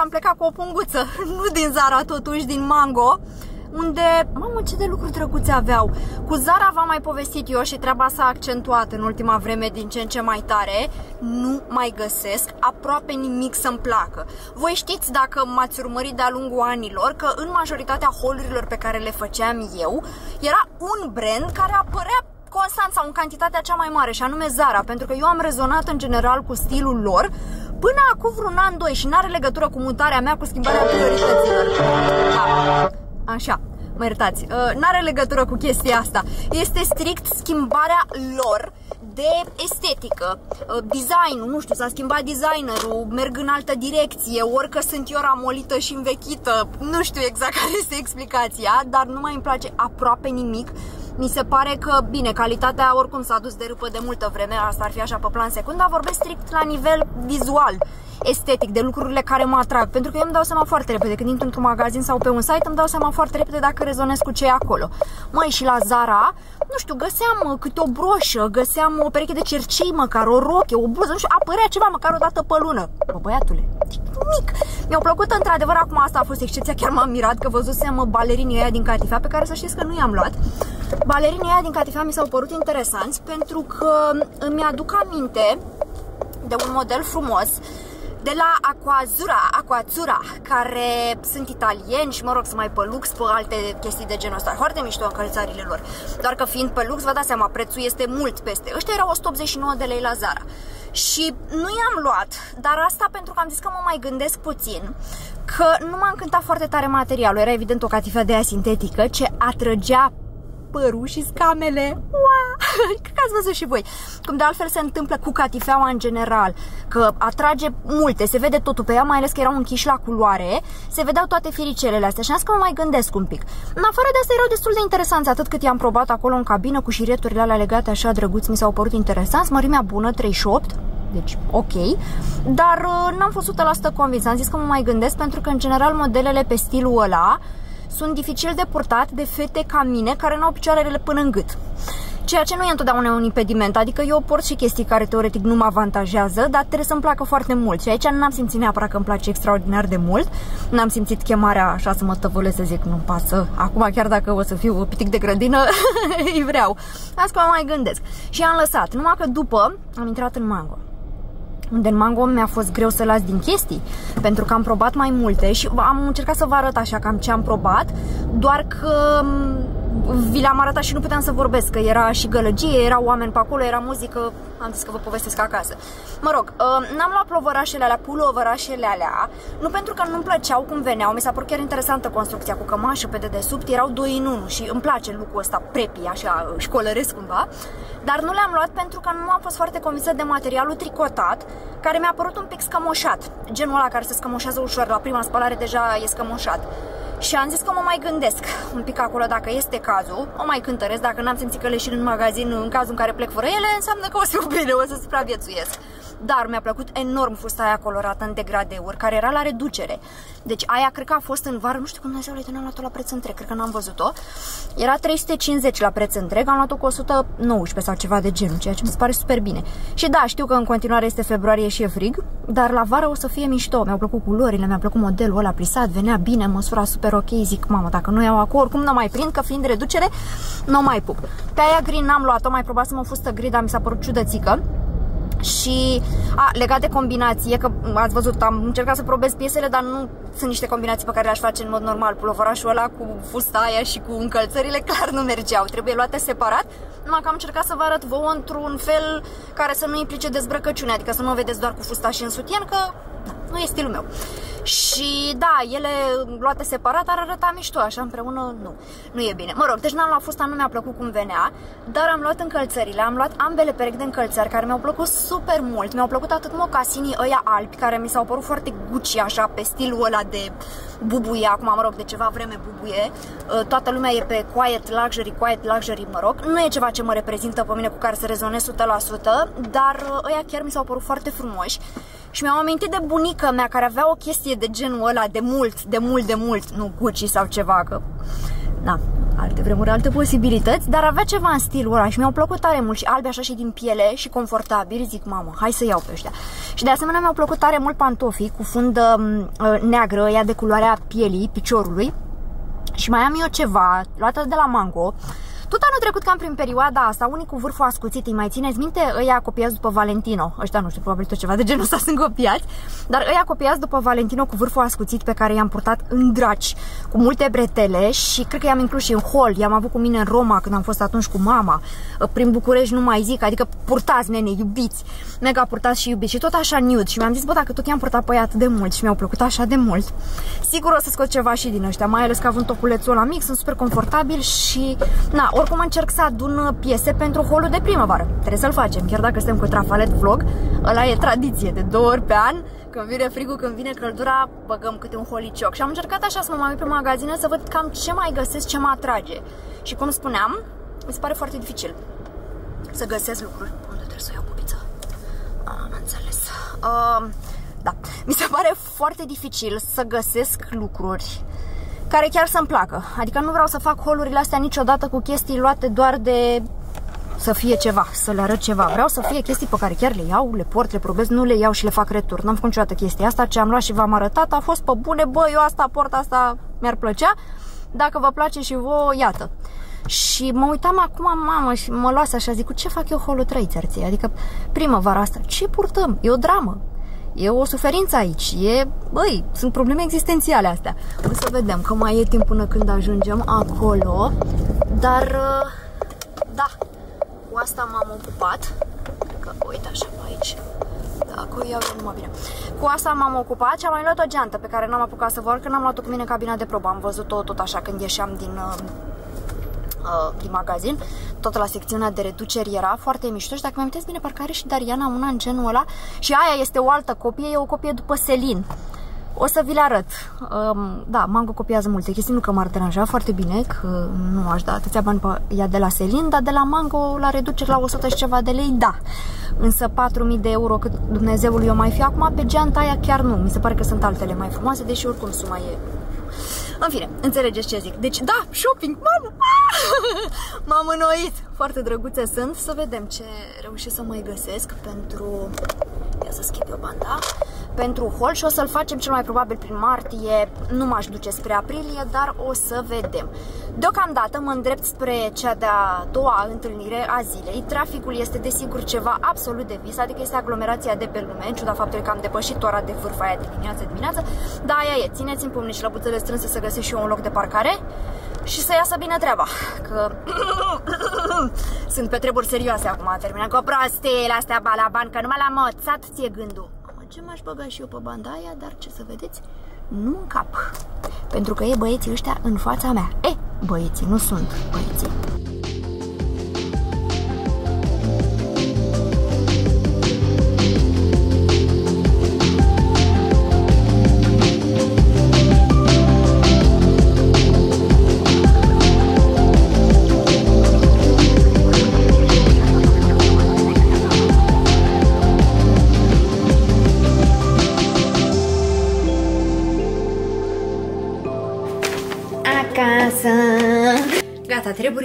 am plecat cu o punguță, nu din Zara totuși, din Mango. unde, mamă, ce de lucruri drăguțe aveau. Cu Zara v-am mai povestit eu și treaba s-a accentuat în ultima vreme din ce în ce mai tare. Nu mai găsesc aproape nimic să-mi placă. Voi știți, dacă m-ați urmărit de-a lungul anilor, că în majoritatea holurilor pe care le făceam eu, era un brand care apărea constant sau în cantitatea cea mai mare, și anume Zara, pentru că eu am rezonat în general cu stilul lor până acum vreun an, doi și n-are legătură cu mutarea mea, cu schimbarea priorităților. Da. Așa, mă iertați, uh, n-are legătură cu chestia asta. Este strict schimbarea lor de estetică, uh, designul, nu știu, s-a schimbat designerul, merg în altă direcție, ori că sunt eu ramolită și învechită, nu știu exact care este explicația, dar nu mai îmi place aproape nimic mi se pare că, bine, calitatea oricum s-a dus de râpă de multă vreme, asta ar fi așa pe plan secund, dar vorbesc strict la nivel vizual, estetic, de lucrurile care mă atrag. Pentru că eu îmi dau seama foarte repede, când intru într-un magazin sau pe un site, îmi dau seama foarte repede dacă rezonez cu ce e acolo. Măi, și la Zara, nu știu, găseam uh, câte o broșă, găseam o pereche de cercei măcar, o roche, o bluză, nu știu, apărea ceva măcar o dată pe lună. Bă, băiatule, nimic. Mi-au plăcut într-adevăr, acum asta a fost excepția, chiar m-am mirat că văzusem uh, balerinii ăia din Catifea, pe care să știți că nu i-am luat. Balerinii ăia din Catifea mi s-au părut interesanți pentru că îmi aduc aminte de un model frumos de la Aquazura, Aquazura, care sunt italieni și mă rog să mai pe lux, pe alte chestii de genul ăsta. Foarte mișto încălțările lor. Doar că fiind pe lux, vă dați seama, prețul este mult peste. Ăștia erau 189 de lei la Zara. Și nu i-am luat, dar asta pentru că am zis că mă mai gândesc puțin că nu m-a încântat foarte tare materialul. Era evident o catifea de aia sintetică ce atrăgea părul și scamele. Ua! Cred că ați văzut și voi. Cum de altfel se întâmplă cu catifeaua în general, că atrage multe, se vede totul pe ea, mai ales că erau închiși la culoare, se vedeau toate firicelele astea și am zis că mă mai gândesc un pic. În afară de asta erau destul de interesanți, atât cât i-am probat acolo în cabină cu șireturile alea legate așa drăguți, mi s-au părut interesanți, mărimea bună, 38, deci ok, dar uh, n-am fost 100% convins, am zis că mă mai gândesc pentru că în general modelele pe stilul ăla sunt dificil de purtat de fete ca mine care nu au picioarele până în gât. Ceea ce nu e întotdeauna un impediment, adică eu port și chestii care teoretic nu mă avantajează, dar trebuie să-mi placă foarte mult. Și aici n-am simțit neapărat că îmi place extraordinar de mult, n-am simțit chemarea așa să mă tăvălesc să zic nu-mi pasă. Acum chiar dacă o să fiu pitic de grădină, îi vreau. Asta mă mai gândesc. Și am lăsat, numai că după am intrat în mango unde în mango mi-a fost greu să las din chestii, pentru că am probat mai multe și am încercat să vă arăt așa cam ce am probat, doar că vi le-am arătat și nu puteam să vorbesc, că era și gălăgie, erau oameni pe acolo, era muzică, am zis că vă povestesc acasă. Mă rog, uh, n-am luat plovărașele alea, pulovărașele alea, nu pentru că nu-mi plăceau cum veneau, mi s-a părut chiar interesantă construcția cu cămașă pe dedesubt, erau doi în unul și îmi place lucrul ăsta prepi, așa, școlăresc cumva, dar nu le-am luat pentru că nu am fost foarte convinsă de materialul tricotat, care mi-a părut un pic scămoșat, genul ăla care se scămoșează ușor, la prima spălare deja e scămoșat. Și am zis că mă mai gândesc un pic acolo dacă este cazul, o mai cântăresc, dacă n-am simțit că leșin în magazin în cazul în care plec fără ele, înseamnă că o să fiu bine, o să supraviețuiesc. Dar mi-a plăcut enorm fusta aia colorată în degradeuri, care era la reducere. Deci aia cred că a fost în vară, nu știu cum Dumnezeu de n-am luat-o la preț întreg, cred că n-am văzut-o. Era 350 la preț întreg, am luat-o cu 119 sau ceva de genul, ceea ce mi se pare super bine. Și da, știu că în continuare este februarie și e frig, dar la vară o să fie mișto. Mi-au plăcut culorile, mi-a plăcut modelul ăla plisat, venea bine, măsura super ok, zic, mamă, dacă nu iau acolo, oricum nu mai prind, că fiind reducere, nu mai pup. Pe aia gri n-am luat-o, mai probabil să mă fustă gri, dar mi s-a părut ciudățică. Și, a, legat de combinație, că ați văzut, am încercat să probez piesele, dar nu sunt niște combinații pe care le-aș face în mod normal. Pulovorașul ăla cu fusta aia și cu încălțările clar nu mergeau, trebuie luate separat. Numai că am încercat să vă arăt vouă într-un fel care să nu implice dezbrăcăciune, adică să nu o vedeți doar cu fusta și în sutien, că da, nu e stilul meu. Și da, ele luate separat ar arăta mișto, așa împreună nu. Nu e bine. Mă rog, deci n-am luat fusta, nu mi-a plăcut cum venea, dar am luat încălțările, am luat ambele perechi de încălțări care mi-au plăcut super mult. Mi-au plăcut atât mocasinii ăia albi, care mi s-au părut foarte Gucci, așa, pe stilul ăla de bubuie, acum mă rog, de ceva vreme bubuie. Uh, toată lumea e pe quiet luxury, quiet luxury, mă rog. Nu e ceva ce mă reprezintă pe mine cu care să rezonez 100%, dar uh, ăia chiar mi s-au părut foarte frumoși. Și mi-am amintit de bunica mea care avea o chestie de genul ăla de mult, de mult, de mult, nu Gucci sau ceva, că... Na, alte vremuri, alte posibilități, dar avea ceva în stilul ăla și mi-au plăcut tare mult și albi așa și din piele și confortabil, zic, mamă, hai să iau pe ăștia. Și de asemenea mi-au plăcut tare mult pantofii cu fundă uh, neagră, ea de culoarea pielii, piciorului, Și mai am eu ceva, luată de la Mango. Tot anul trecut, cam prin perioada asta, unii cu vârful ascuțit, îi mai țineți minte? Ăia copiați după Valentino. Ăștia nu știu, probabil tot ceva de genul ăsta sunt copiați. Dar ăia copiați după Valentino cu vârful ascuțit pe care i-am purtat în draci, cu multe bretele și cred că i-am inclus și în hol. I-am avut cu mine în Roma când am fost atunci cu mama. Prin București nu mai zic, adică purtați, nene, iubiți. Mega purtați și iubiți. Și tot așa nude. Și mi-am zis, bă, dacă tot i-am purtat pe ea atât de mult și mi-au plăcut așa de mult, sigur o să scot ceva și din ăștia, mai ales că având topulețul ăla mic, sunt super confortabil și, na, oricum încerc să adun piese pentru holul de primăvară. Trebuie să-l facem, chiar dacă suntem cu trafalet vlog, ăla e tradiție, de două ori pe an, când vine frigul, când vine căldura, băgăm câte un holicioc. Și am încercat așa să mă mai uit pe magazine să văd cam ce mai găsesc, ce mă atrage. Și cum spuneam, mi se pare foarte dificil să găsesc lucruri. Unde trebuie să iau pupița? Am înțeles. Uh, da, mi se pare foarte dificil să găsesc lucruri care chiar să-mi placă. Adică nu vreau să fac holurile astea niciodată cu chestii luate doar de să fie ceva, să le arăt ceva. Vreau să fie chestii pe care chiar le iau, le port, le probez, nu le iau și le fac retur. N-am făcut niciodată chestia asta. Ce am luat și v-am arătat a fost pe bune, bă, eu asta port, asta mi-ar plăcea. Dacă vă place și vouă, iată. Și mă uitam acum, mamă, și mă luase așa, zic, cu ce fac eu holul 3 țărții? Adică primăvara asta, ce purtăm? E o dramă. E o suferință aici, e, băi, sunt probleme existențiale astea. O să vedem că mai e timp până când ajungem acolo, dar, da, cu asta m-am ocupat. Că, uite așa pe aici. Dacă o iau eu numai bine. Cu asta m-am ocupat și am mai luat o geantă pe care n-am apucat să vă că n-am luat-o cu mine în cabina de probă. Am văzut-o tot așa când ieșeam din, uh, uh, din magazin. Tot la secțiunea de reduceri era foarte mișto și dacă mi amintesc bine, parcă are și Dariana una în genul ăla. Și aia este o altă copie, e o copie după Selin. O să vi le arăt. Um, da, Mango copiază multe chestii, nu că m-ar deranja foarte bine, că nu aș da atâția bani pe ea de la Selin, dar de la Mango la reducere la 100 și ceva de lei, da. Însă 4000 de euro cât Dumnezeul eu mai fi acum, pe geanta aia chiar nu. Mi se pare că sunt altele mai frumoase, deși oricum suma e în fine, înțelegeți ce zic. Deci, da, shopping, mamă! M-am înnoit! Foarte drăguțe sunt. Să vedem ce reușesc să mai găsesc pentru... Ia să schimb eu banda pentru holș și o să-l facem cel mai probabil prin martie, nu m-aș duce spre aprilie, dar o să vedem. Deocamdată mă îndrept spre cea de-a doua întâlnire a zilei. Traficul este desigur ceva absolut de vis, adică este aglomerația de pe lume, în ciuda faptului că am depășit ora de vârf aia de dimineață dimineață, dar aia e, țineți în pumni și lăbuțele strânse să găsesc și eu un loc de parcare și să iasă bine treaba, că sunt pe treburi serioase acum, terminat cu prostiile astea balaban, că numai la moțat ție gândul ce m-aș băga și eu pe banda aia, dar ce să vedeți, nu în cap. Pentru că e băieții ăștia în fața mea. E, băieții, nu sunt băieții.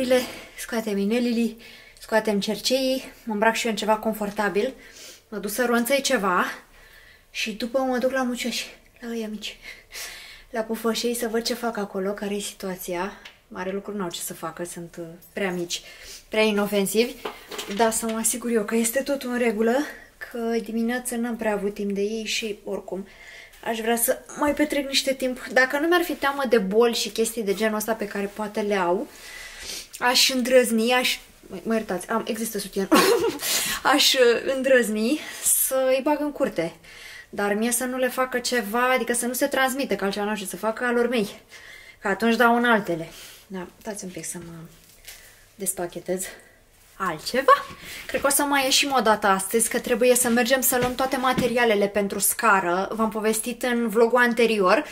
Gata, treburile, scoatem inelili, scoatem cerceii, mă îmbrac și eu în ceva confortabil, mă duc să ronțăi ceva și după mă duc la mucioși, la ăia mici, la pufășei să văd ce fac acolo, care e situația. Mare lucru n-au ce să facă, sunt uh, prea mici, prea inofensivi, dar să mă asigur eu că este totul în regulă, că dimineața n-am prea avut timp de ei și oricum aș vrea să mai petrec niște timp. Dacă nu mi-ar fi teamă de boli și chestii de genul ăsta pe care poate le au, aș îndrăzni, aș... Mă iertați, am, există sutien. aș uh, îndrăzni să îi bag în curte. Dar mie să nu le facă ceva, adică să nu se transmite, că altceva nu știu, să facă alor mei. Că atunci dau în altele. Da, dați un pic să mă despachetez altceva. Cred că o să mai ieșim o dată astăzi, că trebuie să mergem să luăm toate materialele pentru scară. V-am povestit în vlogul anterior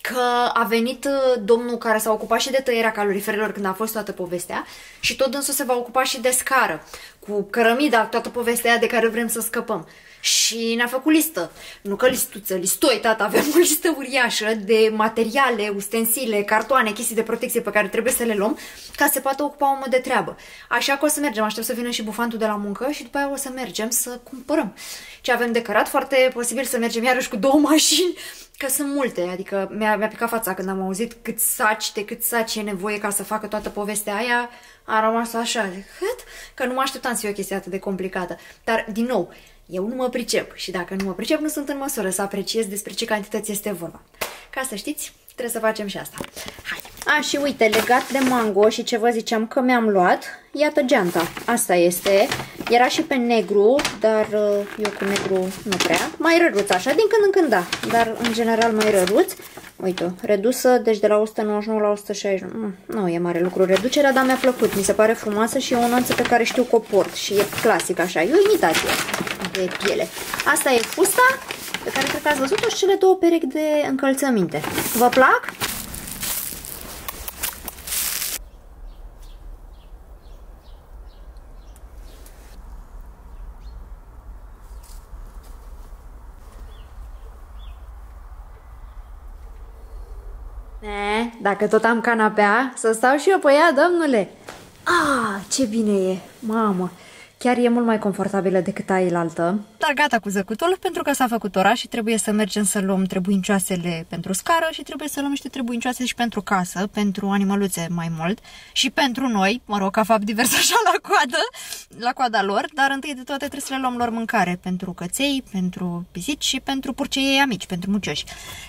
că a venit uh, domnul care s-a ocupat și de tăierea caloriferelor când a fost toată povestea și tot dânsul se va ocupa și de scară, cu cărămida, toată povestea de care vrem să scăpăm. Și ne-a făcut listă. Nu că listuță, listoi, tata, avem o listă uriașă de materiale, ustensile, cartoane, chestii de protecție pe care trebuie să le luăm ca să se poată ocupa omul de treabă. Așa că o să mergem, aștept să vină și bufantul de la muncă și după aia o să mergem să cumpărăm. Ce avem de cărat, foarte posibil să mergem iarăși cu două mașini, că sunt multe, adică mi-a, mi picat fața când am auzit cât saci, de cât saci e nevoie ca să facă toată povestea aia, a rămas așa, de cât? Că nu mă așteptam să fie o chestie atât de complicată. Dar, din nou, eu nu mă pricep și dacă nu mă pricep, nu sunt în măsură să apreciez despre ce cantități este vorba. Ca să știți, trebuie să facem și asta. Haide. A, și uite, legat de mango și ce vă ziceam că mi-am luat, iată geanta. Asta este. Era și pe negru, dar uh, eu cu negru nu prea. Mai răruț așa, din când în când da, dar în general mai răruț. Uite, redusă, deci de la 199 la 160. Mm, nu e mare lucru reducerea, dar mi-a plăcut. Mi se pare frumoasă și e o nuanță pe care știu că o port și e clasic așa. E o imitație de piele. Asta e fusta pe care cred că ați văzut-o și cele două perechi de încălțăminte. Vă plac? Ne, dacă tot am canapea, să stau și eu pe ea, domnule. Ah, ce bine e, mamă. Chiar e mult mai confortabilă decât ailaltă. Dar gata cu zăcutul, pentru că s-a făcut ora și trebuie să mergem să luăm trebuincioasele pentru scară și trebuie să luăm niște trebuincioase și pentru casă, pentru animăluțe mai mult și pentru noi, mă rog, ca fapt divers așa la coadă, la coada lor, dar întâi de toate trebuie să le luăm lor mâncare pentru căței, pentru pisici și pentru purcei amici, pentru mucioși,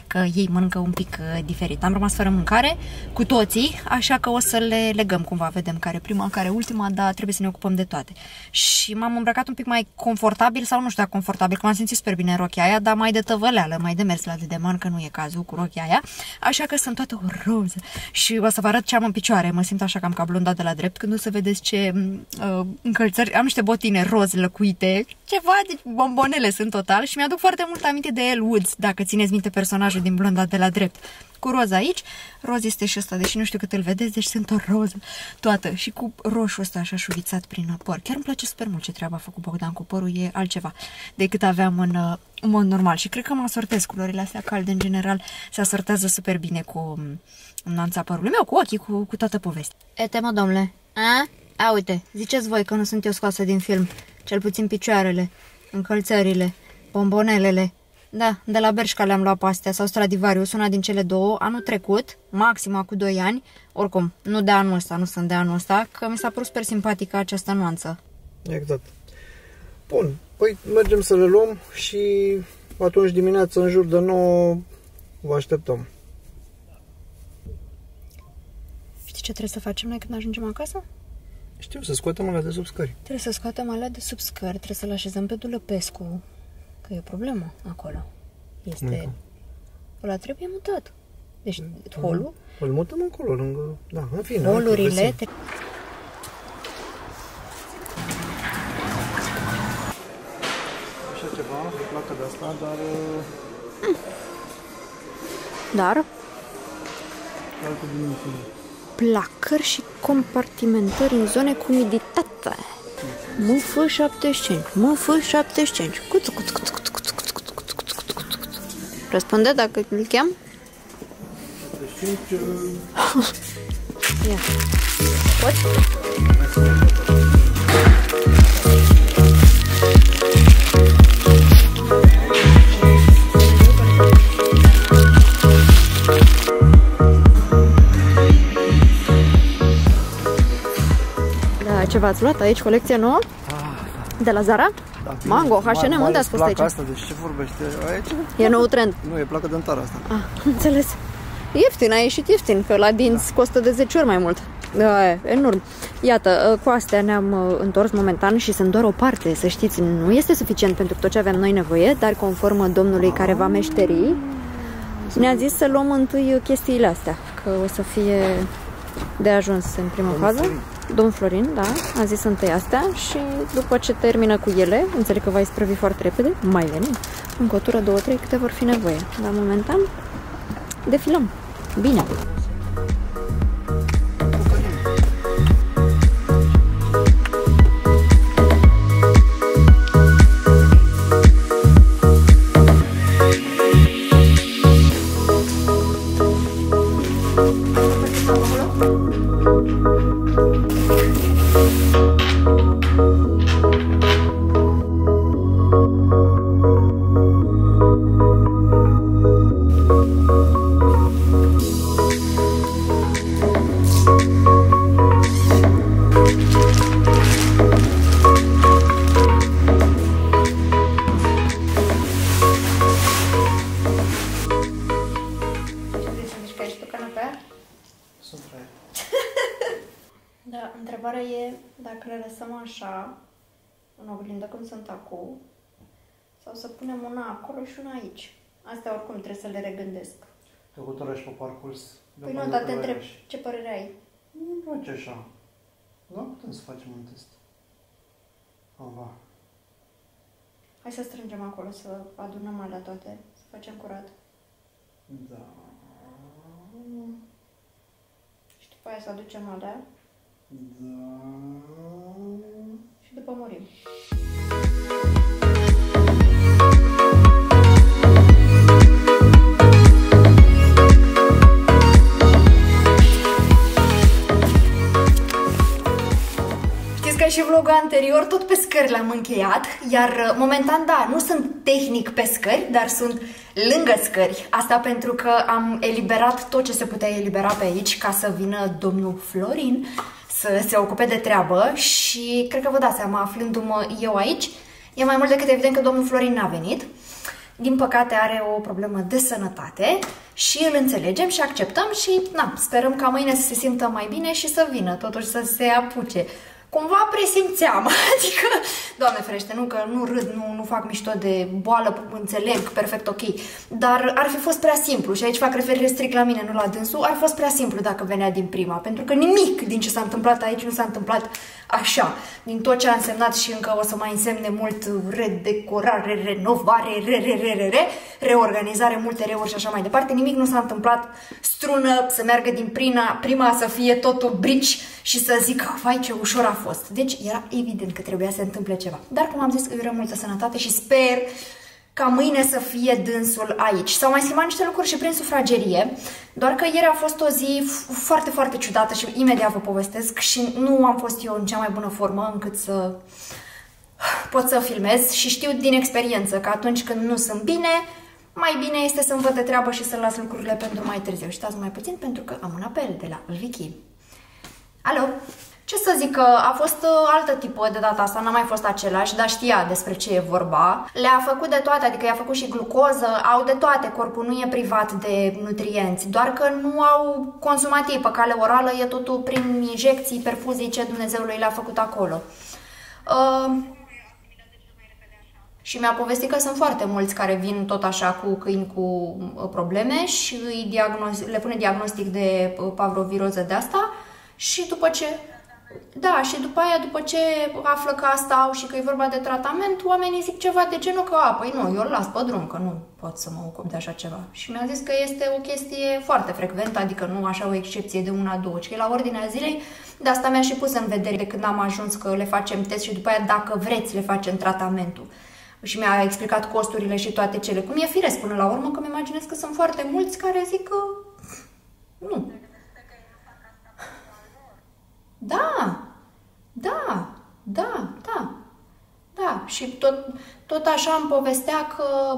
că ei mănâncă un pic uh, diferit. Am rămas fără mâncare cu toții, așa că o să le legăm cumva, vedem care prima, care ultima, dar trebuie să ne ocupăm de toate. Și m-am îmbrăcat un pic mai confortabil sau nu știu dacă confortabil, că m-am simțit super bine în rochia aia, dar mai de tăvăleală, mai de mers la dedeman, că nu e cazul cu rochia aia, așa că sunt toată o roză. Și o să vă arăt ce am în picioare, mă simt așa cam ca blonda de la drept, când o să vedeți ce uh, încălțări, am niște botine roz lăcuite, ceva, deci bombonele sunt total și mi-aduc foarte mult aminte de El Woods, dacă țineți minte personajul din blonda de la drept cu roz aici, roz este și ăsta, deși nu știu cât îl vedeți, deci sunt o roză toată și cu roșu ăsta așa șuvițat prin păr. Chiar îmi place super mult ce treabă a făcut Bogdan cu părul, e altceva decât aveam în, uh, în mod normal și cred că mă asortez culorile astea calde în general, se asortează super bine cu um, nuanța părului meu, cu ochii, cu, cu toată povestea. E temă, domnule, a? A, uite, ziceți voi că nu sunt eu scoasă din film, cel puțin picioarele, încălțările, bombonelele, da, de la Bershka le-am luat pe astea, sau Stradivarius, una din cele două, anul trecut, maxima cu 2 ani, oricum, nu de anul ăsta, nu sunt de anul ăsta, că mi s-a părut super simpatică această nuanță. Exact. Bun, păi mergem să le luăm și atunci dimineața în jur de 9 vă așteptăm. Știi ce trebuie să facem noi când ajungem acasă? Știu, să scoatem alea de sub scări. Trebuie să scoatem alea de sub scări, trebuie să-l așezăm pe Dulăpescu, că e o problemă acolo. Este... Ăla trebuie mutat. Deci, holul, Îl mutăm încolo, lângă... Da, în fine. holurile... găsim. Placă de asta, dar... uh, Dar, Altă dimensiune. placări și compartimentări în zone cu umiditate. MF75, MF75. Cuț, cuț, cuț, cuț, cuț, cuț, cuț, cuț, cuț, cuț, cuț, cuț. Răspunde dacă îl chem? Deci, uh, Ia. Poți? Da, ce v-ați luat aici? Colecție nouă? De la Zara? da, Mango, mai- H&M, mai unde ales ați fost placa aici? asta, deci ce vorbește aici? E nou trend. Nu, e placă dentară asta. Ah, înțeles. Ieftin, a ieșit ieftin, că la dinți costă de 10 ori mai mult. Da, e, enorm. Iată, cu astea ne-am uh, întors momentan și sunt doar o parte, să știți, nu este suficient pentru tot ce avem noi nevoie, dar conform domnului care va meșteri, ne-a zis să luăm întâi chestiile astea, că o să fie de ajuns în prima fază. Domn Florin, da, a zis întâi astea și după ce termină cu ele, înțeleg că va isprăvi foarte repede, mai venim, încă o tură, două, trei, câte vor fi nevoie. Dar momentan defilăm. Bine. Oricum trebuie să le regândesc. Te hotărăști pe parcurs. Păi nu, dar te întreb ce părere ai. Nu-mi place așa. Da, putem să facem un test. Ava. Hai să strângem acolo, să adunăm alea toate, să facem curat. Da. Și după aia să aducem alea Da. și după murim. Că și vlogul anterior tot pe scări l-am încheiat, iar uh, momentan, da, nu sunt tehnic pe scări, dar sunt lângă scări. Asta pentru că am eliberat tot ce se putea elibera pe aici ca să vină domnul Florin să se ocupe de treabă și cred că vă dați seama, aflându-mă eu aici, e mai mult decât evident că domnul Florin n-a venit. Din păcate are o problemă de sănătate și îl înțelegem și acceptăm și na, sperăm ca mâine să se simtă mai bine și să vină, totuși să se apuce. Cumva presimțeam, adică, doamne ferește, nu că nu râd, nu, nu fac mișto de boală, înțeleg, perfect ok, dar ar fi fost prea simplu și aici fac referire strict la mine, nu la dânsul, ar fi fost prea simplu dacă venea din prima, pentru că nimic din ce s-a întâmplat aici nu s-a întâmplat așa, din tot ce a însemnat și încă o să mai însemne mult redecorare, renovare, re, re, re, re, re, reorganizare, multe reuri și așa mai departe, nimic nu s-a întâmplat. Strună să meargă din prima, prima să fie totul brici și să zic, vai ce ușor a fost. Deci era evident că trebuia să se întâmple ceva. Dar cum am zis, îi urăm multă sănătate și sper ca mâine să fie dânsul aici. S-au mai schimbat niște lucruri și prin sufragerie, doar că ieri a fost o zi foarte, foarte ciudată și imediat vă povestesc și nu am fost eu în cea mai bună formă încât să pot să filmez și știu din experiență că atunci când nu sunt bine, mai bine este să-mi văd de treabă și să las lucrurile pentru mai târziu. Și stați mai puțin pentru că am un apel de la Vicky. Alo? Ce să zic că a fost uh, altă tipă de data asta, n-a mai fost același, dar știa despre ce e vorba. Le-a făcut de toate, adică i-a făcut și glucoză, au de toate, corpul nu e privat de nutrienți, doar că nu au consumat ei pe cale orală, e totul prin injecții, perfuzii, ce Dumnezeului le-a făcut acolo. Uh, și mi-a povestit că sunt foarte mulți care vin tot așa cu câini cu uh, probleme și îi diagnoz- le pune diagnostic de uh, pavroviroză de asta și după ce da, și după aia, după ce află că asta au și că e vorba de tratament, oamenii zic ceva de genul că, a, păi nu, eu îl las pe drum, că nu pot să mă ocup de așa ceva. Și mi-a zis că este o chestie foarte frecventă, adică nu așa o excepție de una, două, ci că e la ordinea zilei. De asta mi-a și pus în vedere de când am ajuns că le facem test și după aia, dacă vreți, le facem tratamentul. Și mi-a explicat costurile și toate cele. Cum e firesc până la urmă, că mi imaginez că sunt foarte mulți care zic că nu. Da, da, da, da, da. Și tot, tot așa îmi povestea că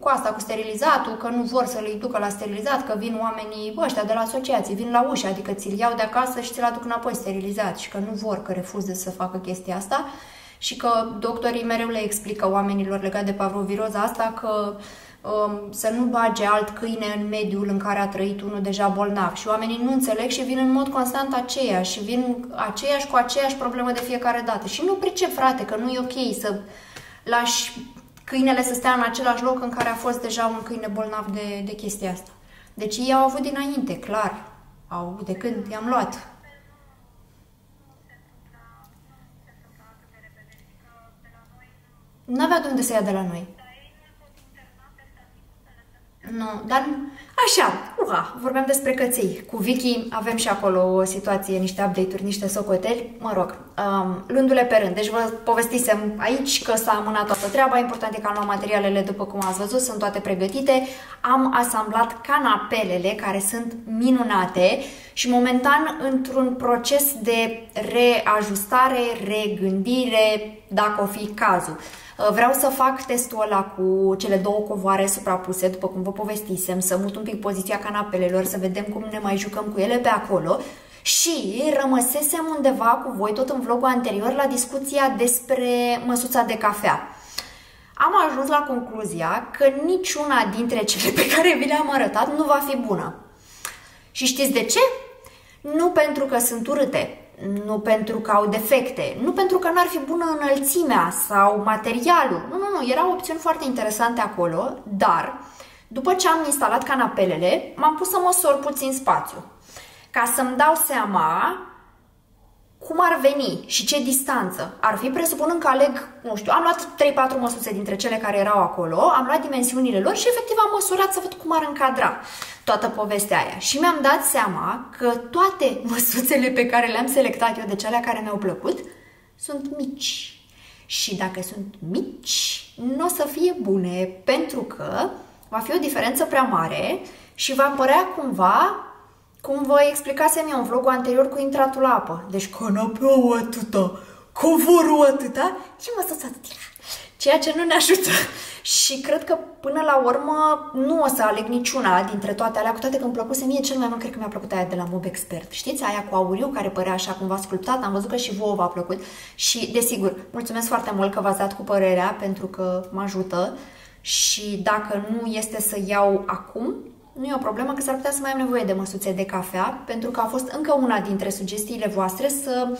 cu asta, cu sterilizatul, că nu vor să le ducă la sterilizat, că vin oamenii ăștia de la asociații, vin la ușă, adică ți-l iau de acasă și ți-l aduc înapoi sterilizat și că nu vor, că refuză să facă chestia asta și că doctorii mereu le explică oamenilor legat de parvoviroza asta că um, să nu bage alt câine în mediul în care a trăit unul deja bolnav și oamenii nu înțeleg și vin în mod constant aceiași și vin aceiași cu aceeași problemă de fiecare dată și nu pricep, frate, că nu e ok să lași câinele să stea în același loc în care a fost deja un câine bolnav de, de chestia asta. Deci ei au avut dinainte, clar, au, de când i-am luat. N-avea de unde să ia de la noi. Nu, dar așa, uha, vorbeam despre căței. Cu Vicky avem și acolo o situație, niște update-uri, niște socoteli, mă rog, um, luându-le pe rând. Deci vă povestisem aici că s-a amânat toată treaba, important e că am luat materialele după cum ați văzut, sunt toate pregătite. Am asamblat canapelele care sunt minunate și momentan într-un proces de reajustare, regândire, dacă o fi cazul. Uh, Vreau să fac testul ăla cu cele două covoare suprapuse, după cum vă povestisem, să mut un pic poziția canapelelor, să vedem cum ne mai jucăm cu ele pe acolo. Și rămăsesem undeva cu voi, tot în vlogul anterior, la discuția despre măsuța de cafea. Am ajuns la concluzia că niciuna dintre cele pe care vi le-am arătat nu va fi bună. Și știți de ce? Nu pentru că sunt urâte, nu pentru că au defecte, nu pentru că n-ar fi bună înălțimea sau materialul. Nu, nu, nu, erau opțiuni foarte interesante acolo, dar după ce am instalat canapelele, m-am pus să măsor puțin spațiu ca să-mi dau seama cum ar veni și ce distanță ar fi, presupunând că aleg, nu știu, am luat 3-4 măsuțe dintre cele care erau acolo, am luat dimensiunile lor și efectiv am măsurat să văd cum ar încadra toată povestea aia. Și mi-am dat seama că toate măsuțele pe care le-am selectat eu de cele care mi-au plăcut sunt mici. Și dacă sunt mici, nu o să fie bune, pentru că va fi o diferență prea mare și va părea cumva cum vă explicasem eu în vlogul anterior cu intratul la apă. Deci canapeaua atâta, covorul atâta și mă să atâta. Ceea ce nu ne ajută. Și cred că până la urmă nu o să aleg niciuna dintre toate alea, cu toate că îmi plăcuse mie cel mai mult, cred că mi-a plăcut aia de la Mob Expert. Știți, aia cu auriu care părea așa cumva sculptat, am văzut că și vouă v-a plăcut. Și, desigur, mulțumesc foarte mult că v-ați dat cu părerea, pentru că mă ajută. Și dacă nu este să iau acum, nu e o problemă, că s-ar putea să mai am nevoie de măsuțe de cafea, pentru că a fost încă una dintre sugestiile voastre să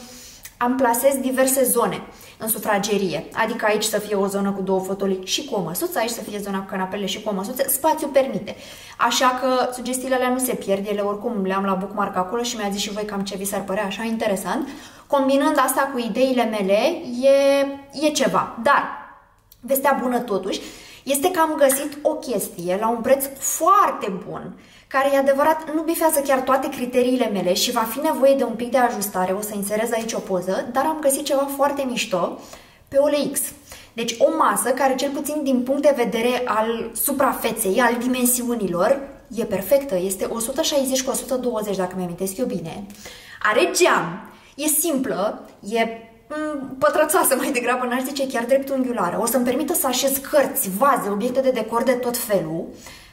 amplasez diverse zone în sufragerie. Adică aici să fie o zonă cu două fotolii și cu o măsuță, aici să fie zona cu canapele și cu o măsuță, spațiu permite. Așa că sugestiile alea nu se pierd, ele oricum le-am la bookmark acolo și mi-a zis și voi cam ce vi s-ar părea așa interesant. Combinând asta cu ideile mele, e, e ceva. Dar, vestea bună totuși, este că am găsit o chestie la un preț foarte bun, care e adevărat nu bifează chiar toate criteriile mele și va fi nevoie de un pic de ajustare, o să inserez aici o poză, dar am găsit ceva foarte mișto pe OLX. Deci o masă care cel puțin din punct de vedere al suprafeței, al dimensiunilor, e perfectă. Este 160 cu 120, dacă mi-amintesc eu bine. Are geam, e simplă, e Mm, pătrățoasă mai degrabă, n-aș zice chiar dreptunghiulară. O să-mi permită să așez cărți, vaze, obiecte de decor de tot felul.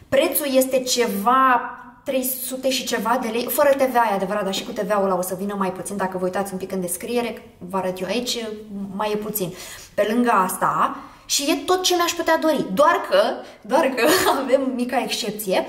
Prețul este ceva 300 și ceva de lei, fără TVA, e adevărat, dar și cu TVA-ul ăla o să vină mai puțin. Dacă vă uitați un pic în descriere, vă arăt eu aici, mai e puțin. Pe lângă asta, și e tot ce mi-aș putea dori. Doar că, doar că avem mica excepție,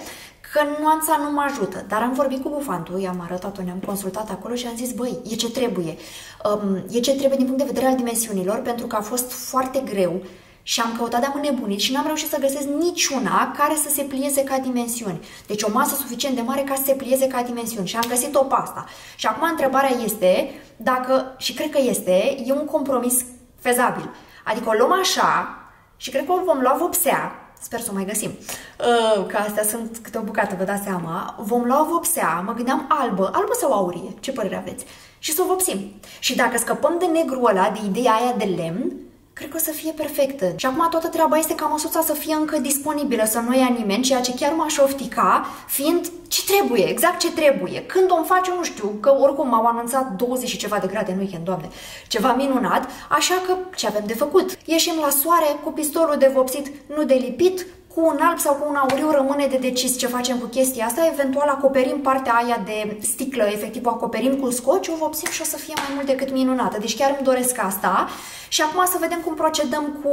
că nuanța nu mă ajută. Dar am vorbit cu bufantul, i-am arătat-o, ne-am consultat acolo și am zis, băi, e ce trebuie. Um, e ce trebuie din punct de vedere al dimensiunilor, pentru că a fost foarte greu și am căutat de-am înnebunit și n-am reușit să găsesc niciuna care să se plieze ca dimensiuni. Deci o masă suficient de mare ca să se plieze ca dimensiuni și am găsit-o pe asta. Și acum întrebarea este dacă, și cred că este, e un compromis fezabil. Adică o luăm așa și cred că o vom lua vopsea, Sper să o mai găsim. Uh, că astea sunt câte o bucată, vă dați seama. Vom lua o vopsea, mă gândeam albă, albă sau aurie, ce părere aveți? Și să o vopsim. Și dacă scăpăm de negru ăla, de ideea aia de lemn, cred că o să fie perfectă. Și acum toată treaba este ca măsuța să fie încă disponibilă, să nu ia nimeni, ceea ce chiar m-aș oftica, fiind ce trebuie, exact ce trebuie. Când o face, nu știu, că oricum m-au anunțat 20 și ceva de grade în weekend, doamne, ceva minunat, așa că ce avem de făcut? Ieșim la soare cu pistolul de vopsit, nu de lipit, cu un alb sau cu un auriu rămâne de decis ce facem cu chestia asta, eventual acoperim partea aia de sticlă, efectiv o acoperim cu scoci, o vopsim și o să fie mai mult decât minunată. Deci chiar îmi doresc asta. Și acum să vedem cum procedăm cu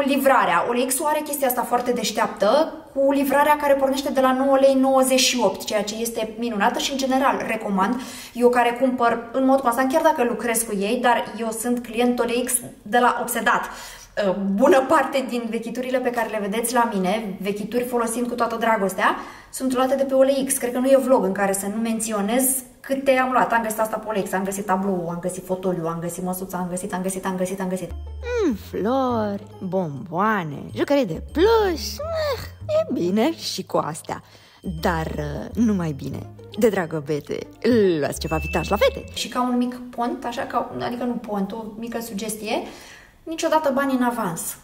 livrarea. OLX-ul are chestia asta foarte deșteaptă, cu livrarea care pornește de la 9 lei 98, ceea ce este minunată și în general recomand. Eu care cumpăr în mod constant, chiar dacă lucrez cu ei, dar eu sunt client OLX de la obsedat. Uh, bună parte din vechiturile pe care le vedeți la mine, vechituri folosind cu toată dragostea, sunt luate de pe OLX. Cred că nu e vlog în care să nu menționez câte am luat. Am găsit asta pe OLX, am găsit tablou, am găsit fotoliu, am găsit măsuța, am găsit, am găsit, am găsit, am găsit. Mm, flori, bomboane, jucării de pluș, eh, e bine și cu astea. Dar uh, nu mai bine. De dragă bete, luați ceva vitaj la fete. Și ca un mic pont, așa, ca, adică nu pont, o mică sugestie, niciodată bani în avans.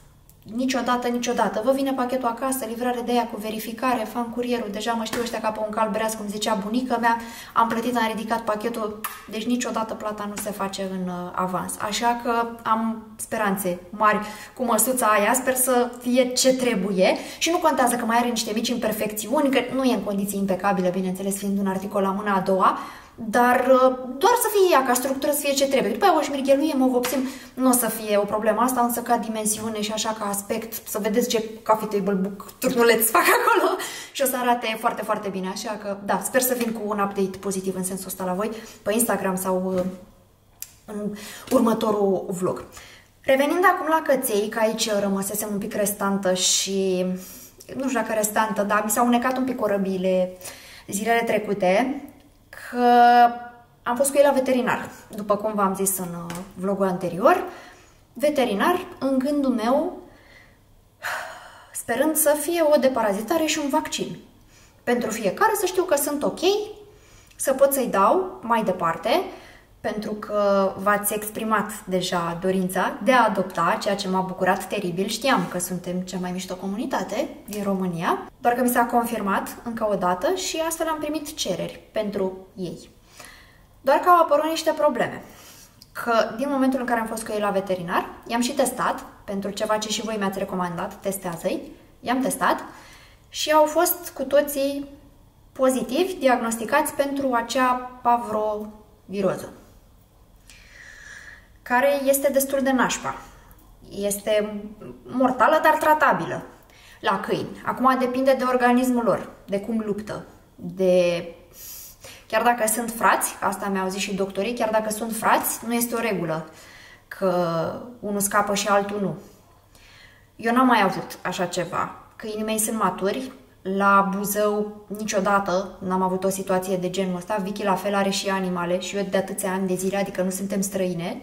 Niciodată, niciodată. Vă vine pachetul acasă, livrare de ea cu verificare, fan curierul, deja mă știu ăștia ca pe un calbereaz, cum zicea bunica mea, am plătit, am ridicat pachetul, deci niciodată plata nu se face în uh, avans. Așa că am speranțe mari cu măsuța aia, sper să fie ce trebuie și nu contează că mai are niște mici imperfecțiuni, că nu e în condiții impecabile, bineînțeles, fiind un articol la mâna a doua, dar uh, doar să fie ea, ca structură să fie ce trebuie. După aia o șmirgheluiem, o vopsim, nu o să fie o problemă asta, însă ca dimensiune și așa ca aspect, să vedeți ce coffee table book turnuleț fac acolo și o să arate foarte, foarte bine. Așa că, da, sper să vin cu un update pozitiv în sensul ăsta la voi, pe Instagram sau uh, în următorul vlog. Revenind acum la căței, că aici rămăsesem un pic restantă și nu știu dacă restantă, dar mi s-au unecat un pic corăbile zilele trecute, că am fost cu ei la veterinar, după cum v-am zis în uh, vlogul anterior. Veterinar, în gândul meu, sperând să fie o deparazitare și un vaccin. Pentru fiecare să știu că sunt ok, să pot să-i dau mai departe, pentru că v-ați exprimat deja dorința de a adopta, ceea ce m-a bucurat teribil. Știam că suntem cea mai mișto comunitate din România, doar că mi s-a confirmat încă o dată și astfel am primit cereri pentru ei. Doar că au apărut niște probleme. Că din momentul în care am fost cu ei la veterinar, i-am și testat pentru ceva ce și voi mi-ați recomandat, testează-i, i-am testat și au fost cu toții pozitivi diagnosticați pentru acea pavroviroză, care este destul de nașpa. Este mortală, dar tratabilă la câini. Acum depinde de organismul lor, de cum luptă, de Chiar dacă sunt frați, asta mi-au zis și doctorii, chiar dacă sunt frați, nu este o regulă că unul scapă și altul nu. Eu n-am mai avut așa ceva. Câinii mei sunt maturi, la Buzău niciodată n-am avut o situație de genul ăsta. Vicky la fel are și animale și eu de atâția ani de zile, adică nu suntem străine,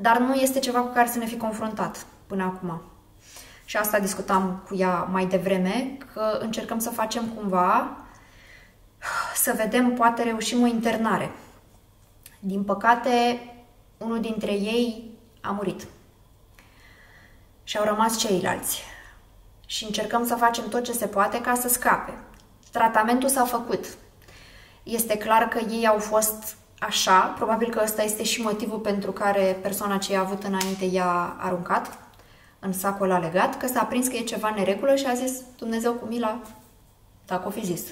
dar nu este ceva cu care să ne fi confruntat până acum. Și asta discutam cu ea mai devreme, că încercăm să facem cumva să vedem, poate reușim o internare. Din păcate, unul dintre ei a murit. Și au rămas ceilalți. Și încercăm să facem tot ce se poate ca să scape. Tratamentul s-a făcut. Este clar că ei au fost așa, probabil că ăsta este și motivul pentru care persoana ce i-a avut înainte i-a aruncat în sacul ăla legat, că s-a prins că e ceva neregulă și a zis Dumnezeu cu mila, dacă o fi zis.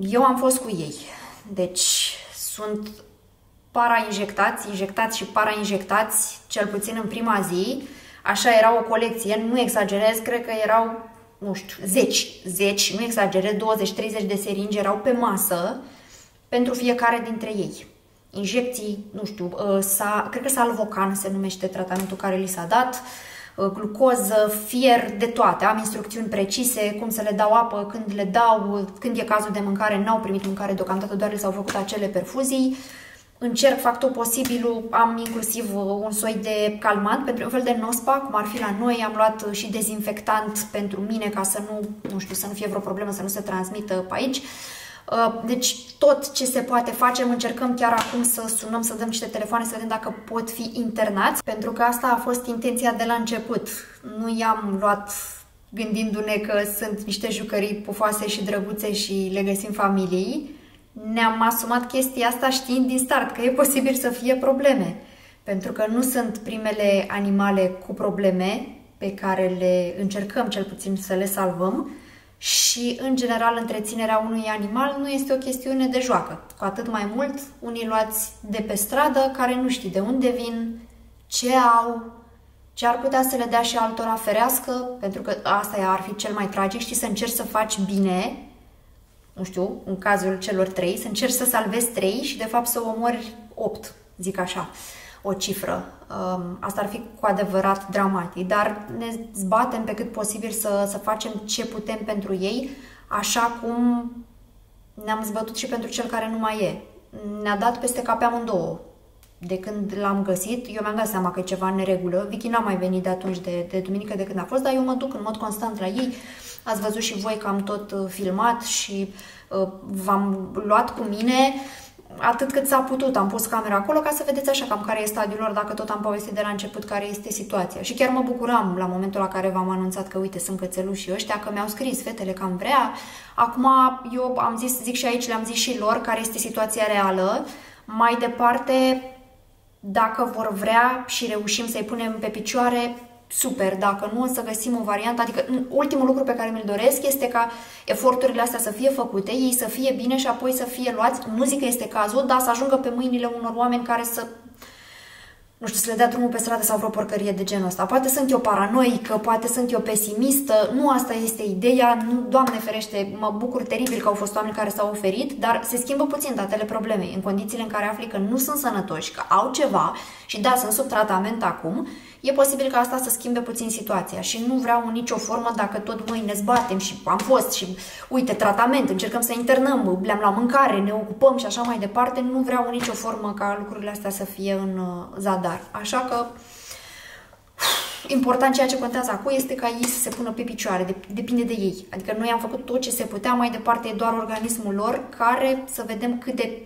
Eu am fost cu ei. Deci sunt para-injectați, injectați și para-injectați, cel puțin în prima zi. Așa era o colecție, nu exagerez, cred că erau, nu știu, zeci, zeci, nu exagerez, 20-30 de seringi erau pe masă pentru fiecare dintre ei. Injecții, nu știu, ă, sa, cred că Salvocan se numește tratamentul care li s-a dat, Uh, glucoză, fier, de toate. Am instrucțiuni precise, cum să le dau apă, când le dau, când e cazul de mâncare, n-au primit mâncare deocamdată, doar le s-au făcut acele perfuzii. Încerc, fac tot posibilul, am inclusiv uh, un soi de calmant pentru un fel de nospa, cum ar fi la noi, am luat uh, și dezinfectant pentru mine ca să nu, nu știu, să nu fie vreo problemă, să nu se transmită pe aici. Uh, deci tot ce se poate facem, încercăm chiar acum să sunăm, să dăm niște telefoane, să vedem dacă pot fi internați, pentru că asta a fost intenția de la început. Nu i-am luat gândindu-ne că sunt niște jucării pufoase și drăguțe și le găsim familiei. Ne-am asumat chestia asta știind din start că e posibil să fie probleme, pentru că nu sunt primele animale cu probleme pe care le încercăm cel puțin să le salvăm, și, în general, întreținerea unui animal nu este o chestiune de joacă. Cu atât mai mult, unii luați de pe stradă care nu știi de unde vin, ce au, ce ar putea să le dea și altora ferească, pentru că asta ar fi cel mai tragic, știi, să încerci să faci bine, nu știu, în cazul celor trei, să încerci să salvezi trei și, de fapt, să omori opt, zic așa o cifră. Um, asta ar fi cu adevărat dramatic, dar ne zbatem pe cât posibil să, să facem ce putem pentru ei, așa cum ne-am zbătut și pentru cel care nu mai e. Ne-a dat peste cap pe amândouă. De când l-am găsit, eu mi-am dat seama că e ceva în neregulă. Vicky n-a mai venit de atunci, de, de duminică, de când a fost, dar eu mă duc în mod constant la ei. Ați văzut și voi că am tot uh, filmat și uh, v-am luat cu mine. Uh, atât cât s-a putut. Am pus camera acolo ca să vedeți așa cam care e stadiul lor, dacă tot am povestit de la început care este situația. Și chiar mă bucuram la momentul la care v-am anunțat că, uite, sunt cățelușii ăștia, că mi-au scris fetele că am vrea. Acum eu am zis, zic și aici, le-am zis și lor care este situația reală. Mai departe, dacă vor vrea și reușim să-i punem pe picioare, super, dacă nu o să găsim o variantă, adică ultimul lucru pe care mi-l doresc este ca eforturile astea să fie făcute, ei să fie bine și apoi să fie luați, nu zic că este cazul, dar să ajungă pe mâinile unor oameni care să nu știu, să le dea drumul pe stradă sau vreo porcărie de genul ăsta. Poate sunt eu paranoică, poate sunt eu pesimistă, nu asta este ideea, nu, Doamne ferește, mă bucur teribil că au fost oameni care s-au oferit, dar se schimbă puțin datele problemei, în condițiile în care afli că nu sunt sănătoși, că au ceva și da, sunt sub tratament acum, e posibil ca asta să schimbe puțin situația și nu vreau în nicio formă dacă tot noi ne zbatem și am fost și uite, tratament, încercăm să internăm, le-am la mâncare, ne ocupăm și așa mai departe, nu vreau în nicio formă ca lucrurile astea să fie în uh, zadar. Așa că important ceea ce contează acum este ca ei să se pună pe picioare, depinde de ei. Adică noi am făcut tot ce se putea, mai departe e doar organismul lor care să vedem cât de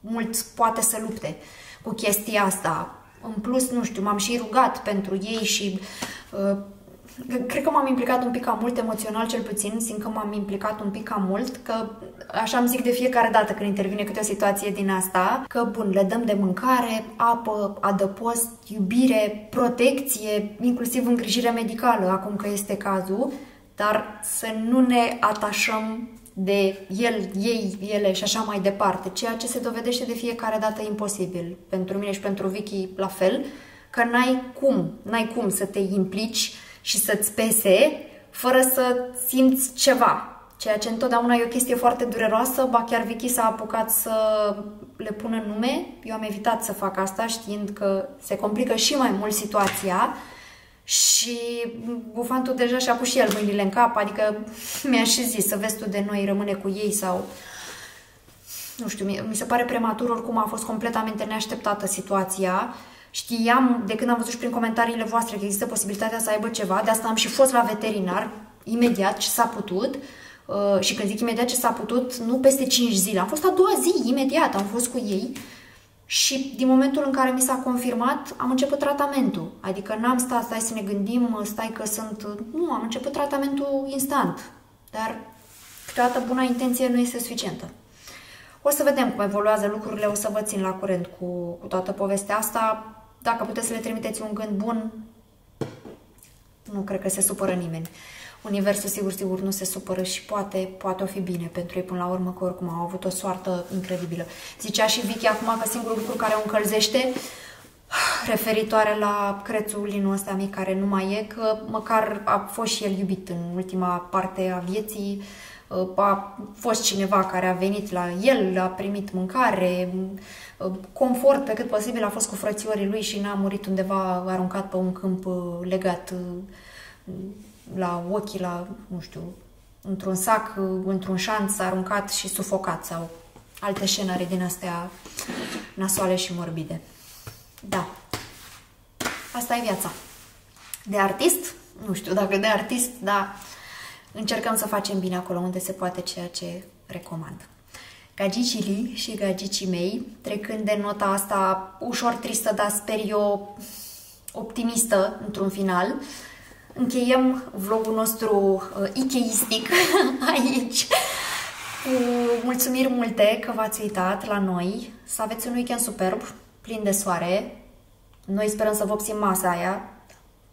mult poate să lupte cu chestia asta. În plus, nu știu, m-am și rugat pentru ei și uh, cred că m-am implicat un pic cam mult emoțional cel puțin, simt că m-am implicat un pic cam mult, că așa îmi zic de fiecare dată când intervine câte o situație din asta, că bun, le dăm de mâncare, apă, adăpost, iubire, protecție, inclusiv îngrijire medicală, acum că este cazul, dar să nu ne atașăm de el, ei, ele și așa mai departe, ceea ce se dovedește de fiecare dată imposibil. Pentru mine și pentru Vicky la fel, că n-ai cum, n-ai cum să te implici și să-ți pese fără să simți ceva. Ceea ce întotdeauna e o chestie foarte dureroasă, ba chiar Vicky s-a apucat să le pună nume. Eu am evitat să fac asta știind că se complică și mai mult situația și bufantul deja și-a pus și el mâinile în cap, adică mi-a și zis să vezi tu de noi rămâne cu ei sau nu știu, mi se pare prematur, oricum a fost completamente neașteptată situația. Știam de când am văzut și prin comentariile voastre că există posibilitatea să aibă ceva, de asta am și fost la veterinar imediat ce s-a putut. Uh, și când zic imediat ce s-a putut, nu peste 5 zile, am fost a doua zi, imediat, am fost cu ei. Și din momentul în care mi s-a confirmat, am început tratamentul. Adică n-am stat, stai să ne gândim, stai că sunt... Nu, am început tratamentul instant. Dar câteodată buna intenție nu este suficientă. O să vedem cum evoluează lucrurile, o să vă țin la curent cu, cu toată povestea asta. Dacă puteți să le trimiteți un gând bun, nu cred că se supără nimeni. Universul sigur, sigur nu se supără și poate, poate o fi bine pentru ei până la urmă, că oricum au avut o soartă incredibilă. Zicea și Vicky acum că singurul lucru care o încălzește referitoare la crețul linul ăsta mic care nu mai e, că măcar a fost și el iubit în ultima parte a vieții, a fost cineva care a venit la el, a primit mâncare, confort pe cât posibil, a fost cu frățiorii lui și n-a murit undeva aruncat pe un câmp legat la ochii, la, nu știu, într-un sac, într-un șanț, aruncat și sufocat sau alte scenarii din astea nasoale și morbide. Da. Asta e viața. De artist? Nu știu dacă de artist, dar încercăm să facem bine acolo unde se poate ceea ce recomand. Gagicii și gagicii mei, trecând de nota asta ușor tristă, dar sper eu optimistă într-un final, încheiem vlogul nostru uh, icheistic aici. Cu mulțumiri multe că v-ați uitat la noi. Să aveți un weekend superb, plin de soare. Noi sperăm să vă obțim masa aia.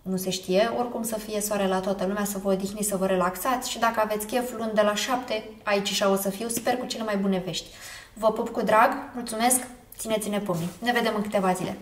Nu se știe, oricum să fie soare la toată lumea, să vă odihniți, să vă relaxați și dacă aveți chef, luni de la 7, aici și o să fiu, sper cu cele mai bune vești. Vă pup cu drag, mulțumesc, țineți-ne pumnii. Ne vedem în câteva zile.